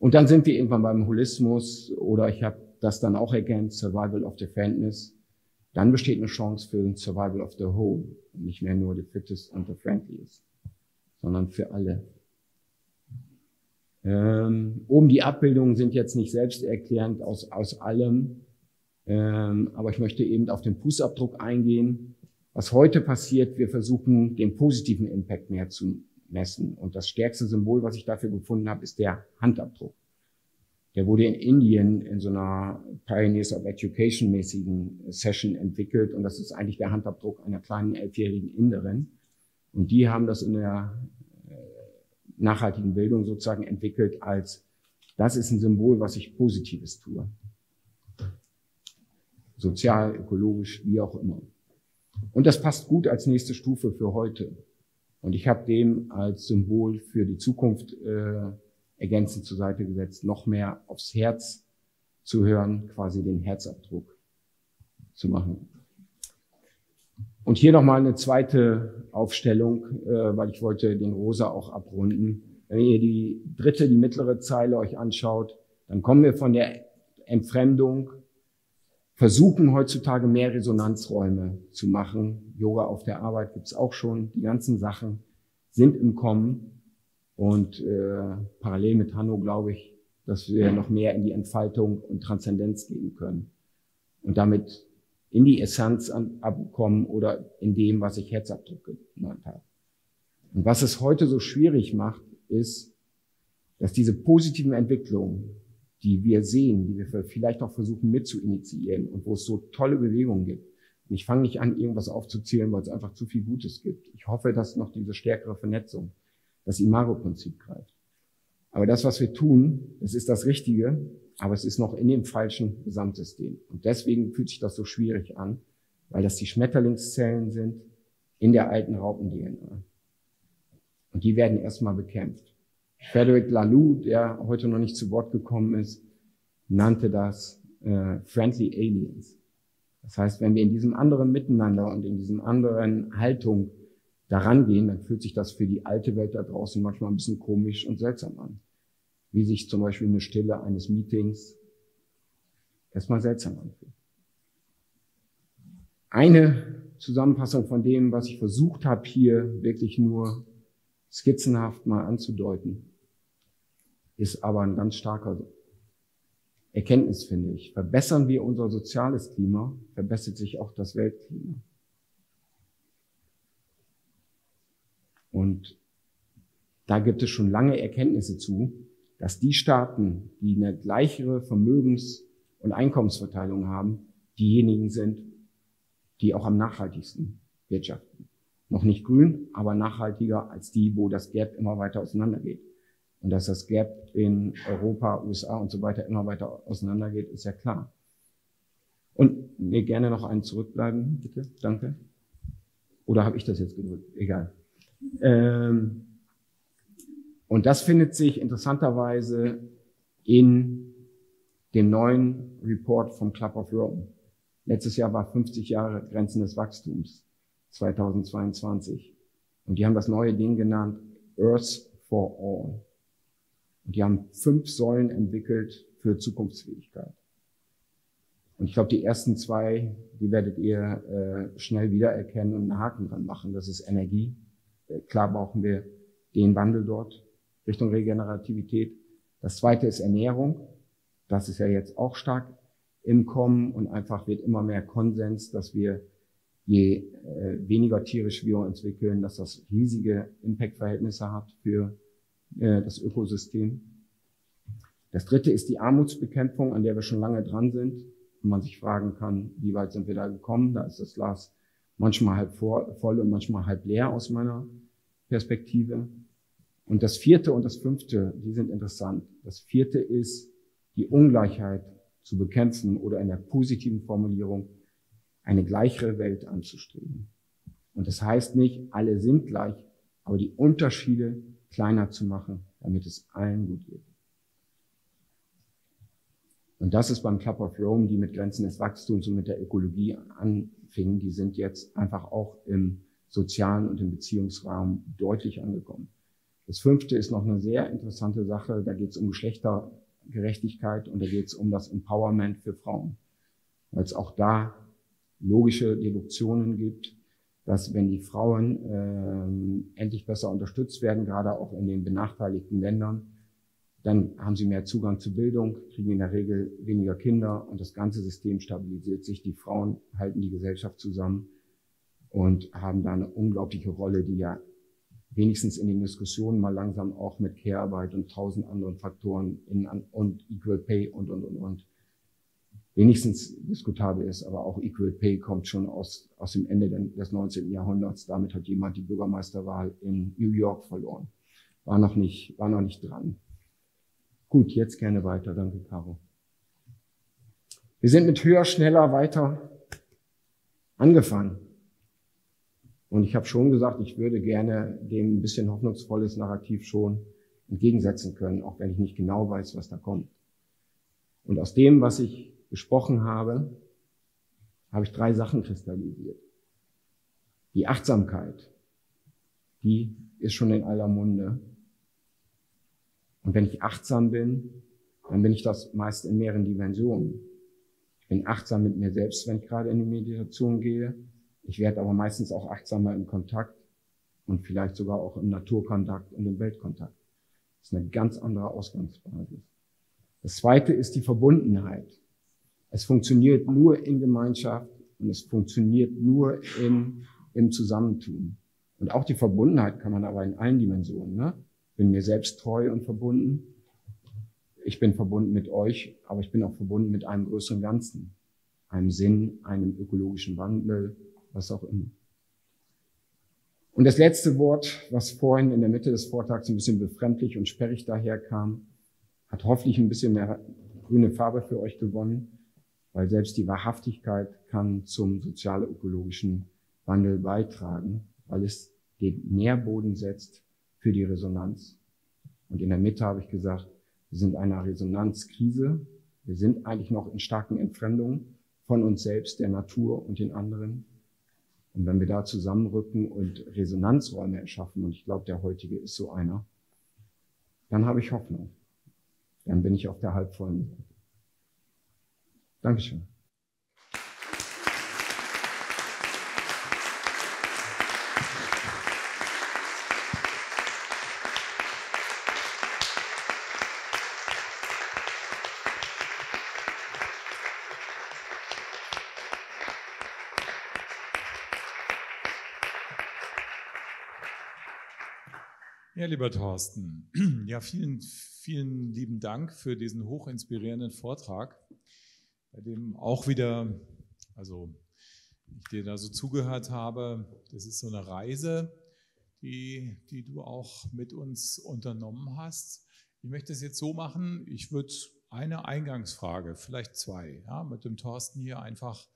Und dann sind wir irgendwann beim Holismus oder ich habe das dann auch ergänzt, Survival of the Fairness dann besteht eine Chance für ein Survival of the Whole. Nicht mehr nur the fittest und the friendliest, sondern für alle. Ähm, oben die Abbildungen sind jetzt nicht selbsterklärend aus, aus allem, ähm, aber ich möchte eben auf den Fußabdruck eingehen. Was heute passiert, wir versuchen den positiven Impact mehr zu messen. Und das stärkste Symbol, was ich dafür gefunden habe, ist der Handabdruck. Der wurde in Indien in so einer Pioneers of Education mäßigen Session entwickelt und das ist eigentlich der Handabdruck einer kleinen elfjährigen Inderin. Und die haben das in der äh, nachhaltigen Bildung sozusagen entwickelt als, das ist ein Symbol, was ich Positives tue. Sozial, ökologisch, wie auch immer. Und das passt gut als nächste Stufe für heute. Und ich habe dem als Symbol für die Zukunft äh, ergänzend zur Seite gesetzt, noch mehr aufs Herz zu hören, quasi den Herzabdruck zu machen. Und hier nochmal eine zweite Aufstellung, äh, weil ich wollte den Rosa auch abrunden. Wenn ihr die dritte, die mittlere Zeile euch anschaut, dann kommen wir von der Entfremdung, versuchen heutzutage mehr Resonanzräume zu machen. Yoga auf der Arbeit gibt's auch schon. Die ganzen Sachen sind im Kommen. Und äh, parallel mit Hanno glaube ich, dass wir noch mehr in die Entfaltung und Transzendenz gehen können. Und damit in die Essenz abkommen oder in dem, was ich Herzabdruck genannt habe. Und was es heute so schwierig macht, ist, dass diese positiven Entwicklungen, die wir sehen, die wir vielleicht auch versuchen mit zu initiieren und wo es so tolle Bewegungen gibt. Und ich fange nicht an, irgendwas aufzuzählen, weil es einfach zu viel Gutes gibt. Ich hoffe, dass noch diese stärkere Vernetzung, das Imago-Prinzip greift. Aber das, was wir tun, das ist das Richtige, aber es ist noch in dem falschen Gesamtsystem. Und deswegen fühlt sich das so schwierig an, weil das die Schmetterlingszellen sind in der alten Raupen-DNA. Und die werden erstmal bekämpft. Frederick Laloux, der heute noch nicht zu Wort gekommen ist, nannte das äh, Friendly Aliens. Das heißt, wenn wir in diesem anderen Miteinander und in diesem anderen Haltung daran gehen, dann fühlt sich das für die alte Welt da draußen manchmal ein bisschen komisch und seltsam an. Wie sich zum Beispiel eine Stille eines Meetings erstmal seltsam anfühlt. Eine Zusammenfassung von dem, was ich versucht habe, hier wirklich nur skizzenhaft mal anzudeuten, ist aber ein ganz starker Erkenntnis, finde ich. Verbessern wir unser soziales Klima, verbessert sich auch das Weltklima. Und da gibt es schon lange Erkenntnisse zu, dass die Staaten, die eine gleichere Vermögens- und Einkommensverteilung haben, diejenigen sind, die auch am nachhaltigsten wirtschaften. Noch nicht grün, aber nachhaltiger als die, wo das Gap immer weiter auseinandergeht. Und dass das Gap in Europa, USA und so weiter immer weiter auseinandergeht, ist ja klar. Und mir gerne noch einen zurückbleiben, bitte. Danke. Oder habe ich das jetzt gedrückt? Egal. Ähm, und das findet sich interessanterweise in dem neuen Report vom Club of Rome. Letztes Jahr war 50 Jahre Grenzen des Wachstums, 2022. Und die haben das neue Ding genannt Earth for All. Und die haben fünf Säulen entwickelt für Zukunftsfähigkeit. Und ich glaube, die ersten zwei, die werdet ihr äh, schnell wiedererkennen und einen Haken dran machen. Das ist Energie. Äh, klar brauchen wir den Wandel dort Richtung Regenerativität. Das zweite ist Ernährung. Das ist ja jetzt auch stark im Kommen und einfach wird immer mehr Konsens, dass wir je äh, weniger tierisch wir entwickeln, dass das riesige Impact-Verhältnisse hat für äh, das Ökosystem. Das dritte ist die Armutsbekämpfung, an der wir schon lange dran sind. Und man sich fragen kann, wie weit sind wir da gekommen? Da ist das Glas manchmal halb voll und manchmal halb leer aus meiner Perspektive. Und das vierte und das fünfte, die sind interessant. Das vierte ist die Ungleichheit zu bekämpfen oder in der positiven Formulierung eine gleichere Welt anzustreben. Und das heißt nicht, alle sind gleich, aber die Unterschiede kleiner zu machen, damit es allen gut geht. Und das ist beim Club of Rome, die mit Grenzen des Wachstums und mit der Ökologie anfingen, die sind jetzt einfach auch im sozialen und im Beziehungsraum deutlich angekommen. Das fünfte ist noch eine sehr interessante Sache. Da geht es um Geschlechtergerechtigkeit und da geht es um das Empowerment für Frauen. Weil es auch da logische Deduktionen gibt, dass wenn die Frauen ähm, endlich besser unterstützt werden, gerade auch in den benachteiligten Ländern, dann haben sie mehr Zugang zu Bildung, kriegen in der Regel weniger Kinder und das ganze System stabilisiert sich. Die Frauen halten die Gesellschaft zusammen und haben da eine unglaubliche Rolle, die ja wenigstens in den Diskussionen mal langsam auch mit Care-Arbeit und tausend anderen Faktoren in, und Equal Pay und, und, und, und wenigstens diskutabel ist, aber auch Equal Pay kommt schon aus, aus dem Ende des 19. Jahrhunderts. Damit hat jemand die Bürgermeisterwahl in New York verloren. War noch nicht, war noch nicht dran. Gut, jetzt gerne weiter. Danke, Caro. Wir sind mit höher, schneller, weiter angefangen. Und ich habe schon gesagt, ich würde gerne dem ein bisschen hoffnungsvolles Narrativ schon entgegensetzen können, auch wenn ich nicht genau weiß, was da kommt. Und aus dem, was ich gesprochen habe, habe ich drei Sachen kristallisiert. Die Achtsamkeit, die ist schon in aller Munde. Und wenn ich achtsam bin, dann bin ich das meist in mehreren Dimensionen. Ich bin achtsam mit mir selbst, wenn ich gerade in die Meditation gehe. Ich werde aber meistens auch achtsamer im Kontakt und vielleicht sogar auch im Naturkontakt und im Weltkontakt. Das ist eine ganz andere Ausgangsbasis. Das zweite ist die Verbundenheit. Es funktioniert nur in Gemeinschaft und es funktioniert nur im, im Zusammentun. Und auch die Verbundenheit kann man aber in allen Dimensionen. Ne? Bin mir selbst treu und verbunden. Ich bin verbunden mit euch, aber ich bin auch verbunden mit einem größeren Ganzen, einem Sinn, einem ökologischen Wandel, was auch immer. Und das letzte Wort, was vorhin in der Mitte des Vortrags ein bisschen befremdlich und sperrig daherkam, hat hoffentlich ein bisschen mehr grüne Farbe für euch gewonnen, weil selbst die Wahrhaftigkeit kann zum sozial-ökologischen Wandel beitragen, weil es den Nährboden setzt für die Resonanz. Und in der Mitte habe ich gesagt, wir sind einer Resonanzkrise. Wir sind eigentlich noch in starken Entfremdungen von uns selbst, der Natur und den anderen. Und wenn wir da zusammenrücken und Resonanzräume erschaffen, und ich glaube, der heutige ist so einer, dann habe ich Hoffnung. Dann bin ich auf der halbvollen Seite. Dankeschön. Ja, lieber Thorsten, ja, vielen, vielen lieben Dank für diesen hochinspirierenden Vortrag, bei dem auch wieder, also ich dir da so zugehört habe, das ist so eine Reise, die, die du auch mit uns unternommen hast. Ich möchte es jetzt so machen, ich würde eine Eingangsfrage, vielleicht zwei, ja, mit dem Thorsten hier einfach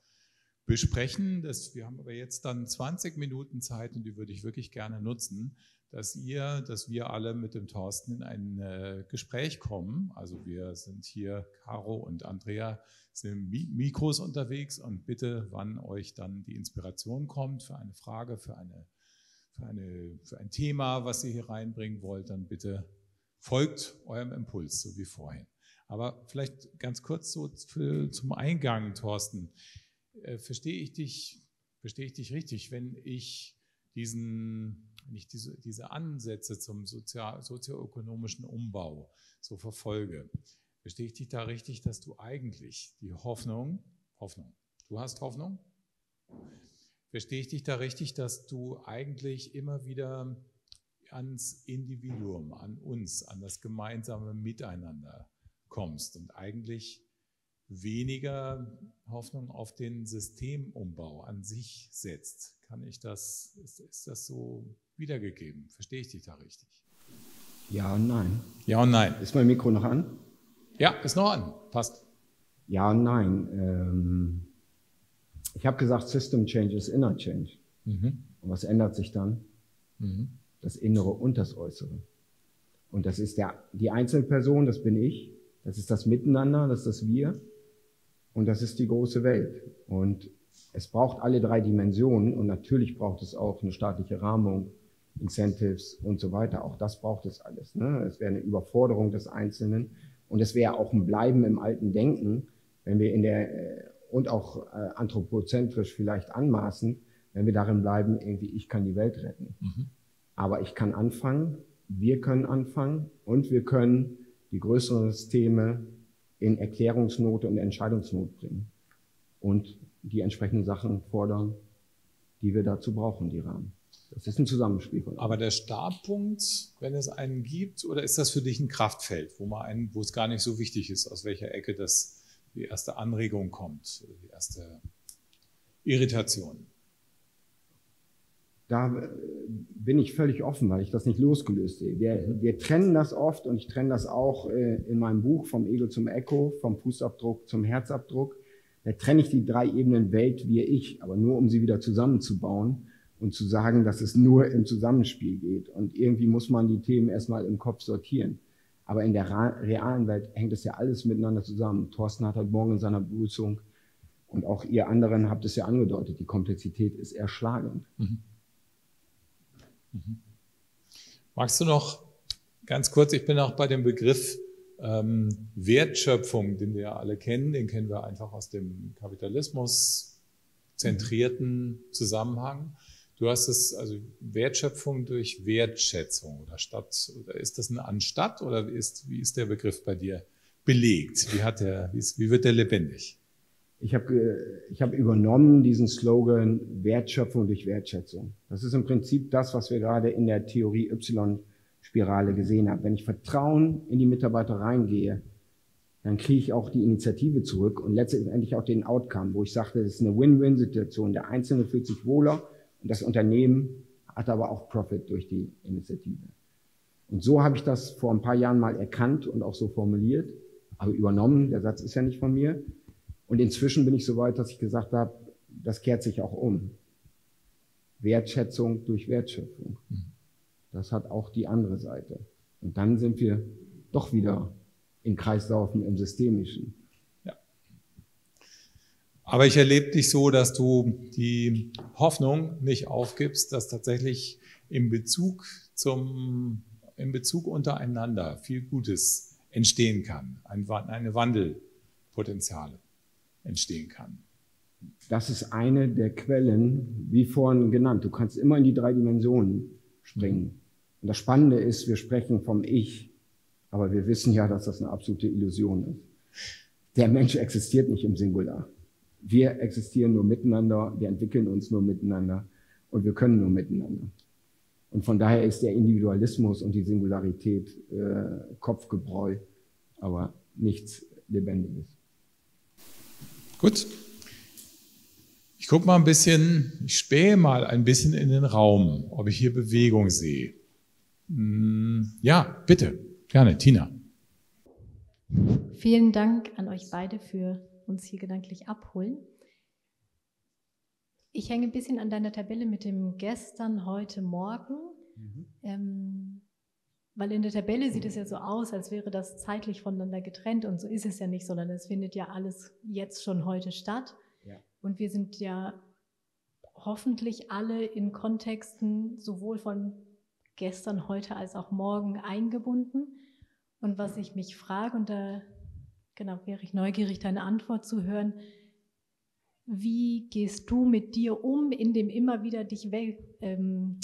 besprechen. Das, wir haben aber jetzt dann 20 Minuten Zeit und die würde ich wirklich gerne nutzen, dass ihr, dass wir alle mit dem Thorsten in ein äh, Gespräch kommen. Also wir sind hier, Caro und Andrea, sind Mikros unterwegs und bitte, wann euch dann die Inspiration kommt für eine Frage, für, eine, für, eine, für ein Thema, was ihr hier reinbringen wollt, dann bitte folgt eurem Impuls, so wie vorhin. Aber vielleicht ganz kurz so für, zum Eingang, Thorsten. Äh, verstehe ich dich, verstehe ich dich richtig, wenn ich diesen wenn ich diese, diese Ansätze zum sozial, sozioökonomischen Umbau so verfolge, verstehe ich dich da richtig, dass du eigentlich die Hoffnung, Hoffnung, du hast Hoffnung? Verstehe ich dich da richtig, dass du eigentlich immer wieder ans Individuum, an uns, an das gemeinsame Miteinander kommst und eigentlich weniger Hoffnung auf den Systemumbau an sich setzt. Kann ich das, ist, ist das so wiedergegeben. Verstehe ich dich da richtig? Ja und nein. Ja und nein. Ist mein Mikro noch an? Ja, ist noch an. Passt. Ja und nein. Ähm, ich habe gesagt, System Change ist Inner Change. Mhm. Und was ändert sich dann? Mhm. Das Innere und das Äußere. Und das ist der, die Einzelperson, das bin ich. Das ist das Miteinander, das ist das Wir. Und das ist die große Welt. Und es braucht alle drei Dimensionen. Und natürlich braucht es auch eine staatliche Rahmung Incentives und so weiter. Auch das braucht es alles. Ne? Es wäre eine Überforderung des Einzelnen und es wäre auch ein Bleiben im alten Denken, wenn wir in der äh, und auch äh, anthropozentrisch vielleicht anmaßen, wenn wir darin bleiben, irgendwie ich kann die Welt retten. Mhm. Aber ich kann anfangen, wir können anfangen und wir können die größeren Systeme in Erklärungsnot und Entscheidungsnot bringen und die entsprechenden Sachen fordern, die wir dazu brauchen, die Rahmen. Das ist ein Zusammenspiel. Aber der Startpunkt, wenn es einen gibt, oder ist das für dich ein Kraftfeld, wo, man einen, wo es gar nicht so wichtig ist, aus welcher Ecke das die erste Anregung kommt, die erste Irritation? Da äh, bin ich völlig offen, weil ich das nicht losgelöst sehe. Wir, wir trennen das oft und ich trenne das auch äh, in meinem Buch vom Ego zum Echo, vom Fußabdruck zum Herzabdruck. Da trenne ich die drei Ebenen Welt, wir, ich, aber nur um sie wieder zusammenzubauen und zu sagen, dass es nur im Zusammenspiel geht. Und irgendwie muss man die Themen erstmal im Kopf sortieren. Aber in der realen Welt hängt es ja alles miteinander zusammen. Thorsten hat heute Morgen in seiner Begrüßung und auch ihr anderen habt es ja angedeutet, die Komplexität ist erschlagend. Mhm. Mhm. Magst du noch ganz kurz, ich bin auch bei dem Begriff ähm, Wertschöpfung, den wir ja alle kennen, den kennen wir einfach aus dem Kapitalismus zentrierten Zusammenhang. Du hast es, also Wertschöpfung durch Wertschätzung oder statt, oder ist das eine Anstatt oder ist, wie ist der Begriff bei dir belegt? Wie hat der, wie, ist, wie wird der lebendig? Ich habe ich hab übernommen diesen Slogan Wertschöpfung durch Wertschätzung. Das ist im Prinzip das, was wir gerade in der Theorie Y-Spirale gesehen haben. Wenn ich Vertrauen in die Mitarbeiter reingehe, dann kriege ich auch die Initiative zurück und letztendlich auch den Outcome, wo ich sagte, es ist eine Win-Win-Situation. Der Einzelne fühlt sich wohler und das Unternehmen hat aber auch Profit durch die Initiative. Und so habe ich das vor ein paar Jahren mal erkannt und auch so formuliert, aber übernommen. Der Satz ist ja nicht von mir. Und inzwischen bin ich so weit, dass ich gesagt habe, das kehrt sich auch um. Wertschätzung durch Wertschöpfung. Das hat auch die andere Seite. Und dann sind wir doch wieder in Kreislaufen im Systemischen. Ja. Aber ich erlebe dich so, dass du die Hoffnung nicht aufgibst, dass tatsächlich im Bezug zum, im Bezug untereinander viel Gutes entstehen kann, ein, eine Wandelpotenziale entstehen kann. Das ist eine der Quellen, wie vorhin genannt. Du kannst immer in die drei Dimensionen springen. Und das Spannende ist, wir sprechen vom Ich, aber wir wissen ja, dass das eine absolute Illusion ist. Der Mensch existiert nicht im Singular. Wir existieren nur miteinander, wir entwickeln uns nur miteinander und wir können nur miteinander. Und von daher ist der Individualismus und die Singularität äh, Kopfgebräu, aber nichts Lebendiges. Gut. Ich gucke mal ein bisschen, ich spähe mal ein bisschen in den Raum, ob ich hier Bewegung sehe. Hm, ja, bitte. Gerne, Tina. Vielen Dank an euch beide für uns hier gedanklich abholen. Ich hänge ein bisschen an deiner Tabelle mit dem gestern, heute, morgen, mhm. ähm, weil in der Tabelle sieht es ja so aus, als wäre das zeitlich voneinander getrennt und so ist es ja nicht, sondern es findet ja alles jetzt schon heute statt. Ja. Und wir sind ja hoffentlich alle in Kontexten sowohl von gestern, heute als auch morgen eingebunden. Und was ich mich frage, und da genau wäre ich neugierig, deine Antwort zu hören, wie gehst du mit dir um in dem immer wieder dich we ähm,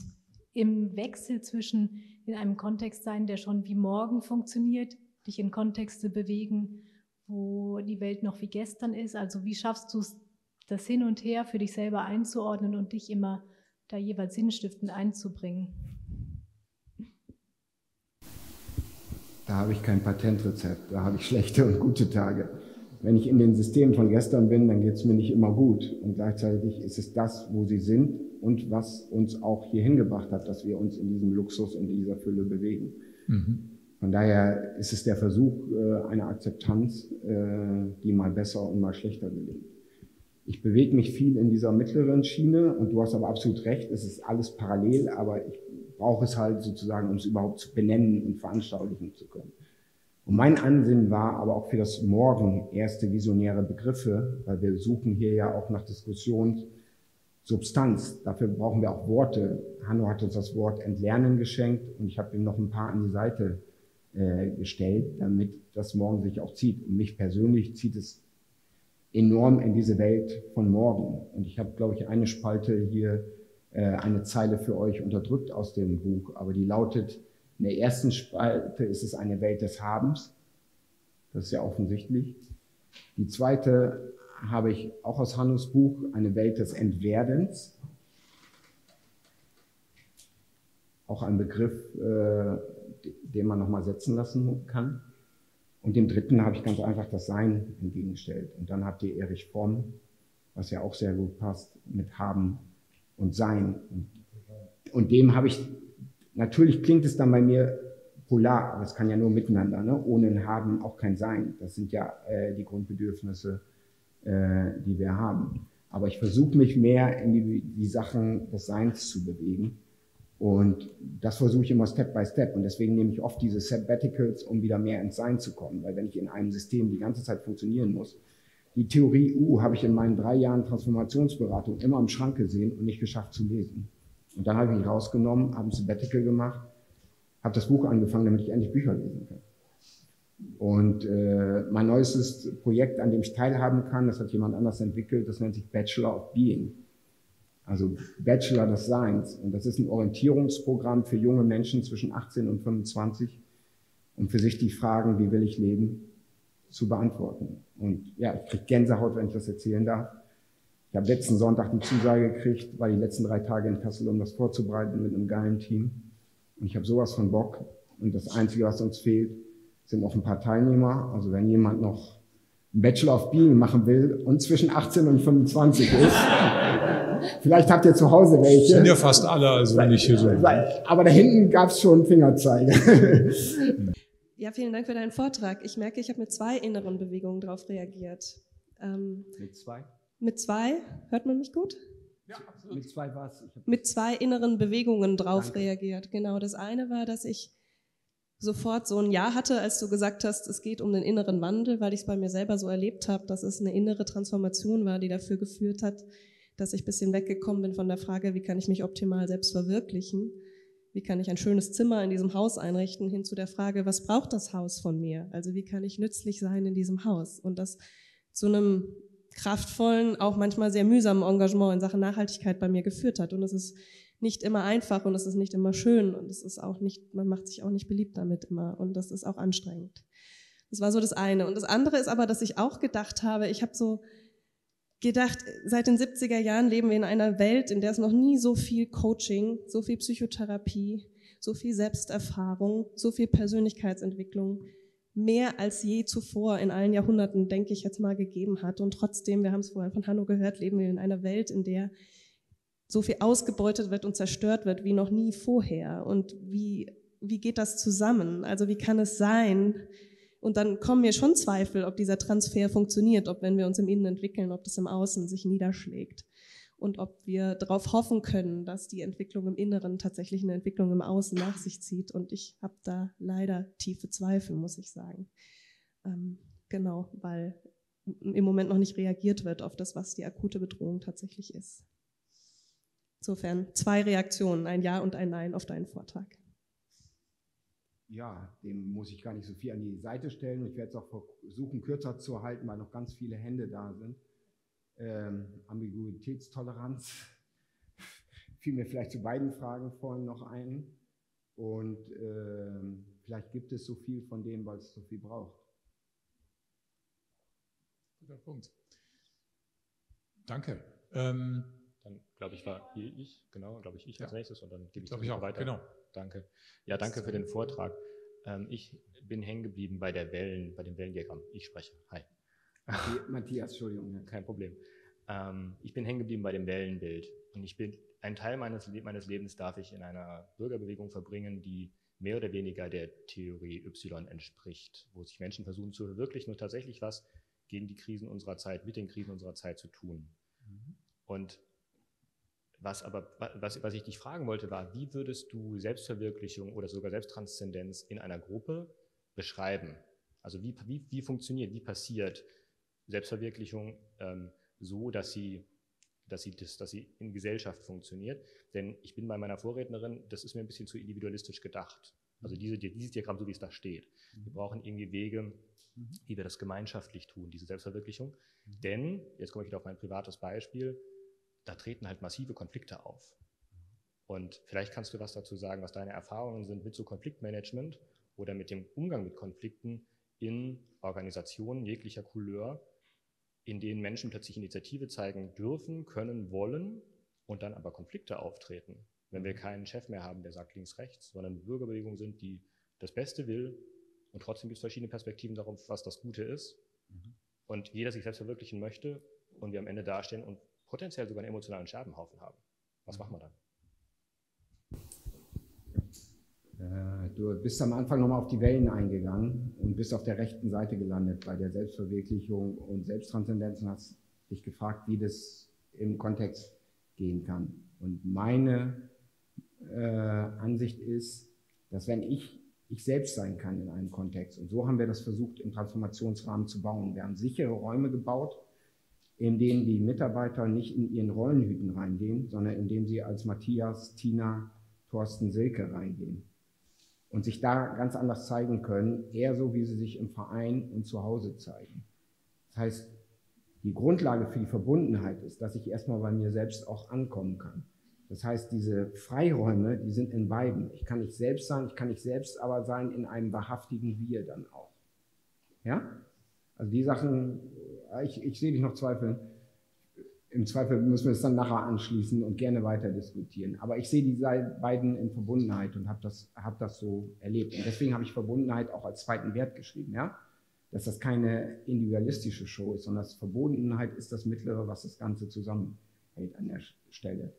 im Wechsel zwischen in einem Kontext sein, der schon wie morgen funktioniert, dich in Kontexte bewegen, wo die Welt noch wie gestern ist? Also wie schaffst du es, das hin und her für dich selber einzuordnen und dich immer da jeweils sinnstiftend einzubringen? Da habe ich kein Patentrezept, da habe ich schlechte und gute Tage. Wenn ich in den Systemen von gestern bin, dann geht es mir nicht immer gut. Und gleichzeitig ist es das, wo sie sind und was uns auch hier hingebracht hat, dass wir uns in diesem Luxus und in dieser Fülle bewegen. Mhm. Von daher ist es der Versuch äh, einer Akzeptanz, äh, die mal besser und mal schlechter gelingt. Ich bewege mich viel in dieser mittleren Schiene und du hast aber absolut recht, es ist alles parallel, aber ich brauche es halt sozusagen, um es überhaupt zu benennen und veranschaulichen zu können. Und mein Ansinnen war aber auch für das Morgen erste visionäre Begriffe, weil wir suchen hier ja auch nach Diskussionssubstanz. Dafür brauchen wir auch Worte. Hanno hat uns das Wort Entlernen geschenkt und ich habe ihm noch ein paar an die Seite äh, gestellt, damit das Morgen sich auch zieht. Und mich persönlich zieht es enorm in diese Welt von morgen. Und ich habe, glaube ich, eine Spalte hier äh, eine Zeile für euch unterdrückt aus dem Buch, aber die lautet, in der ersten Spalte ist es eine Welt des Habens. Das ist ja offensichtlich. Die zweite habe ich auch aus Hannos Buch, eine Welt des Entwerdens. Auch ein Begriff, äh, den man nochmal setzen lassen kann. Und dem dritten habe ich ganz einfach das Sein entgegengestellt. Und dann habt ihr Erich Fromm, was ja auch sehr gut passt, mit Haben und Sein. Und dem habe ich, natürlich klingt es dann bei mir polar, aber es kann ja nur miteinander, ne? ohne ein Haben auch kein Sein. Das sind ja äh, die Grundbedürfnisse, äh, die wir haben. Aber ich versuche mich mehr in die, die Sachen des Seins zu bewegen. Und das versuche ich immer Step by Step. Und deswegen nehme ich oft diese Sabbaticals, um wieder mehr ins Sein zu kommen. Weil wenn ich in einem System die ganze Zeit funktionieren muss, die Theorie U habe ich in meinen drei Jahren Transformationsberatung immer im Schrank gesehen und nicht geschafft zu lesen. Und dann habe ich ihn rausgenommen, habe ein Sabbatical gemacht, habe das Buch angefangen, damit ich endlich Bücher lesen kann. Und äh, mein neuestes Projekt, an dem ich teilhaben kann, das hat jemand anders entwickelt, das nennt sich Bachelor of Being. Also Bachelor des Seins. Und das ist ein Orientierungsprogramm für junge Menschen zwischen 18 und 25, um für sich die Fragen, wie will ich leben, zu beantworten. Und ja, ich kriege Gänsehaut, wenn ich das erzählen darf. Ich habe letzten Sonntag die Zusage gekriegt, war die letzten drei Tage in Kassel, um das vorzubereiten mit einem geilen Team. Und ich habe sowas von Bock. Und das Einzige, was uns fehlt, sind noch ein paar Teilnehmer. Also wenn jemand noch einen Bachelor of Being machen will und zwischen 18 und 25 ist, vielleicht habt ihr zu Hause welche. Sind ja fast alle, also nicht hier so. Aber da hinten gab es schon Fingerzeige. Ja, vielen Dank für deinen Vortrag. Ich merke, ich habe mit zwei inneren Bewegungen darauf reagiert. Ähm, mit zwei? Mit zwei? Hört man mich gut? Ja, absolut. Mit zwei was? Mit zwei inneren Bewegungen drauf Danke. reagiert. Genau. Das eine war, dass ich sofort so ein Ja hatte, als du gesagt hast, es geht um den inneren Wandel, weil ich es bei mir selber so erlebt habe, dass es eine innere Transformation war, die dafür geführt hat, dass ich ein bisschen weggekommen bin von der Frage, wie kann ich mich optimal selbst verwirklichen wie kann ich ein schönes Zimmer in diesem Haus einrichten, hin zu der Frage, was braucht das Haus von mir? Also wie kann ich nützlich sein in diesem Haus? Und das zu einem kraftvollen, auch manchmal sehr mühsamen Engagement in Sachen Nachhaltigkeit bei mir geführt hat. Und es ist nicht immer einfach und es ist nicht immer schön und es ist auch nicht, man macht sich auch nicht beliebt damit immer und das ist auch anstrengend. Das war so das eine. Und das andere ist aber, dass ich auch gedacht habe, ich habe so gedacht, seit den 70er Jahren leben wir in einer Welt, in der es noch nie so viel Coaching, so viel Psychotherapie, so viel Selbsterfahrung, so viel Persönlichkeitsentwicklung mehr als je zuvor in allen Jahrhunderten, denke ich jetzt mal, gegeben hat. Und trotzdem, wir haben es vorhin von Hanno gehört, leben wir in einer Welt, in der so viel ausgebeutet wird und zerstört wird wie noch nie vorher. Und wie, wie geht das zusammen? Also wie kann es sein, und dann kommen mir schon Zweifel, ob dieser Transfer funktioniert, ob wenn wir uns im Innen entwickeln, ob das im Außen sich niederschlägt und ob wir darauf hoffen können, dass die Entwicklung im Inneren tatsächlich eine Entwicklung im Außen nach sich zieht. Und ich habe da leider tiefe Zweifel, muss ich sagen. Ähm, genau, weil im Moment noch nicht reagiert wird auf das, was die akute Bedrohung tatsächlich ist. Insofern zwei Reaktionen, ein Ja und ein Nein auf deinen Vortrag ja, dem muss ich gar nicht so viel an die Seite stellen. Und ich werde es auch versuchen, kürzer zu halten, weil noch ganz viele Hände da sind. Ähm, Ambiguitätstoleranz fiel mir vielleicht zu beiden Fragen vorhin noch ein. Und ähm, vielleicht gibt es so viel von dem, weil es so viel braucht. Guter Punkt. Danke. Ähm, dann glaube ich war hier ich, genau, glaube ich ich ja. als nächstes und dann gebe ich, ich, ich auch, weiter. Genau. Danke. Ja, danke für den Vortrag. Ähm, ich bin hängen geblieben bei der Wellen, bei dem Wellendiagramm. Ich spreche. Hi. Matthias, Entschuldigung. Kein Problem. Ähm, ich bin hängen geblieben bei dem Wellenbild. Und ich bin, einen Teil meines, meines Lebens darf ich in einer Bürgerbewegung verbringen, die mehr oder weniger der Theorie Y entspricht, wo sich Menschen versuchen zu verwirklichen und tatsächlich was gegen die Krisen unserer Zeit, mit den Krisen unserer Zeit zu tun. Mhm. Und was aber, was, was ich dich fragen wollte, war, wie würdest du Selbstverwirklichung oder sogar Selbsttranszendenz in einer Gruppe beschreiben? Also wie, wie, wie funktioniert, wie passiert Selbstverwirklichung ähm, so, dass sie, dass, sie das, dass sie in Gesellschaft funktioniert? Denn ich bin bei meiner Vorrednerin, das ist mir ein bisschen zu individualistisch gedacht. Also diese, dieses Diagramm, so wie es da steht. Wir brauchen irgendwie Wege, wie wir das gemeinschaftlich tun, diese Selbstverwirklichung. Denn, jetzt komme ich wieder auf mein privates Beispiel, da treten halt massive Konflikte auf. Und vielleicht kannst du was dazu sagen, was deine Erfahrungen sind mit so Konfliktmanagement oder mit dem Umgang mit Konflikten in Organisationen jeglicher Couleur, in denen Menschen plötzlich Initiative zeigen dürfen, können, wollen und dann aber Konflikte auftreten. Wenn wir keinen Chef mehr haben, der sagt links, rechts, sondern Bürgerbewegungen sind, die das Beste will und trotzdem gibt es verschiedene Perspektiven darauf, was das Gute ist. Mhm. Und jeder sich selbst verwirklichen möchte und wir am Ende dastehen und potenziell sogar einen emotionalen Scherbenhaufen haben. Was machen wir dann? Äh, du bist am Anfang nochmal auf die Wellen eingegangen und bist auf der rechten Seite gelandet bei der Selbstverwirklichung und Selbsttranszendenz und hast dich gefragt, wie das im Kontext gehen kann. Und meine äh, Ansicht ist, dass wenn ich ich selbst sein kann in einem Kontext, und so haben wir das versucht im Transformationsrahmen zu bauen. Wir haben sichere Räume gebaut, in denen die Mitarbeiter nicht in ihren Rollenhüten reingehen, sondern in denen sie als Matthias, Tina, Thorsten, Silke reingehen und sich da ganz anders zeigen können, eher so, wie sie sich im Verein und zu Hause zeigen. Das heißt, die Grundlage für die Verbundenheit ist, dass ich erstmal bei mir selbst auch ankommen kann. Das heißt, diese Freiräume, die sind in beiden. Ich kann nicht selbst sein, ich kann nicht selbst aber sein in einem wahrhaftigen Wir dann auch. Ja? Also die Sachen, ich, ich sehe dich noch zweifeln. Im Zweifel müssen wir es dann nachher anschließen und gerne weiter diskutieren. Aber ich sehe die beiden in Verbundenheit und habe das, hab das so erlebt. Und deswegen habe ich Verbundenheit auch als zweiten Wert geschrieben, ja. Dass das keine individualistische Show ist, sondern dass Verbundenheit ist das Mittlere, was das Ganze zusammenhält an der Stelle.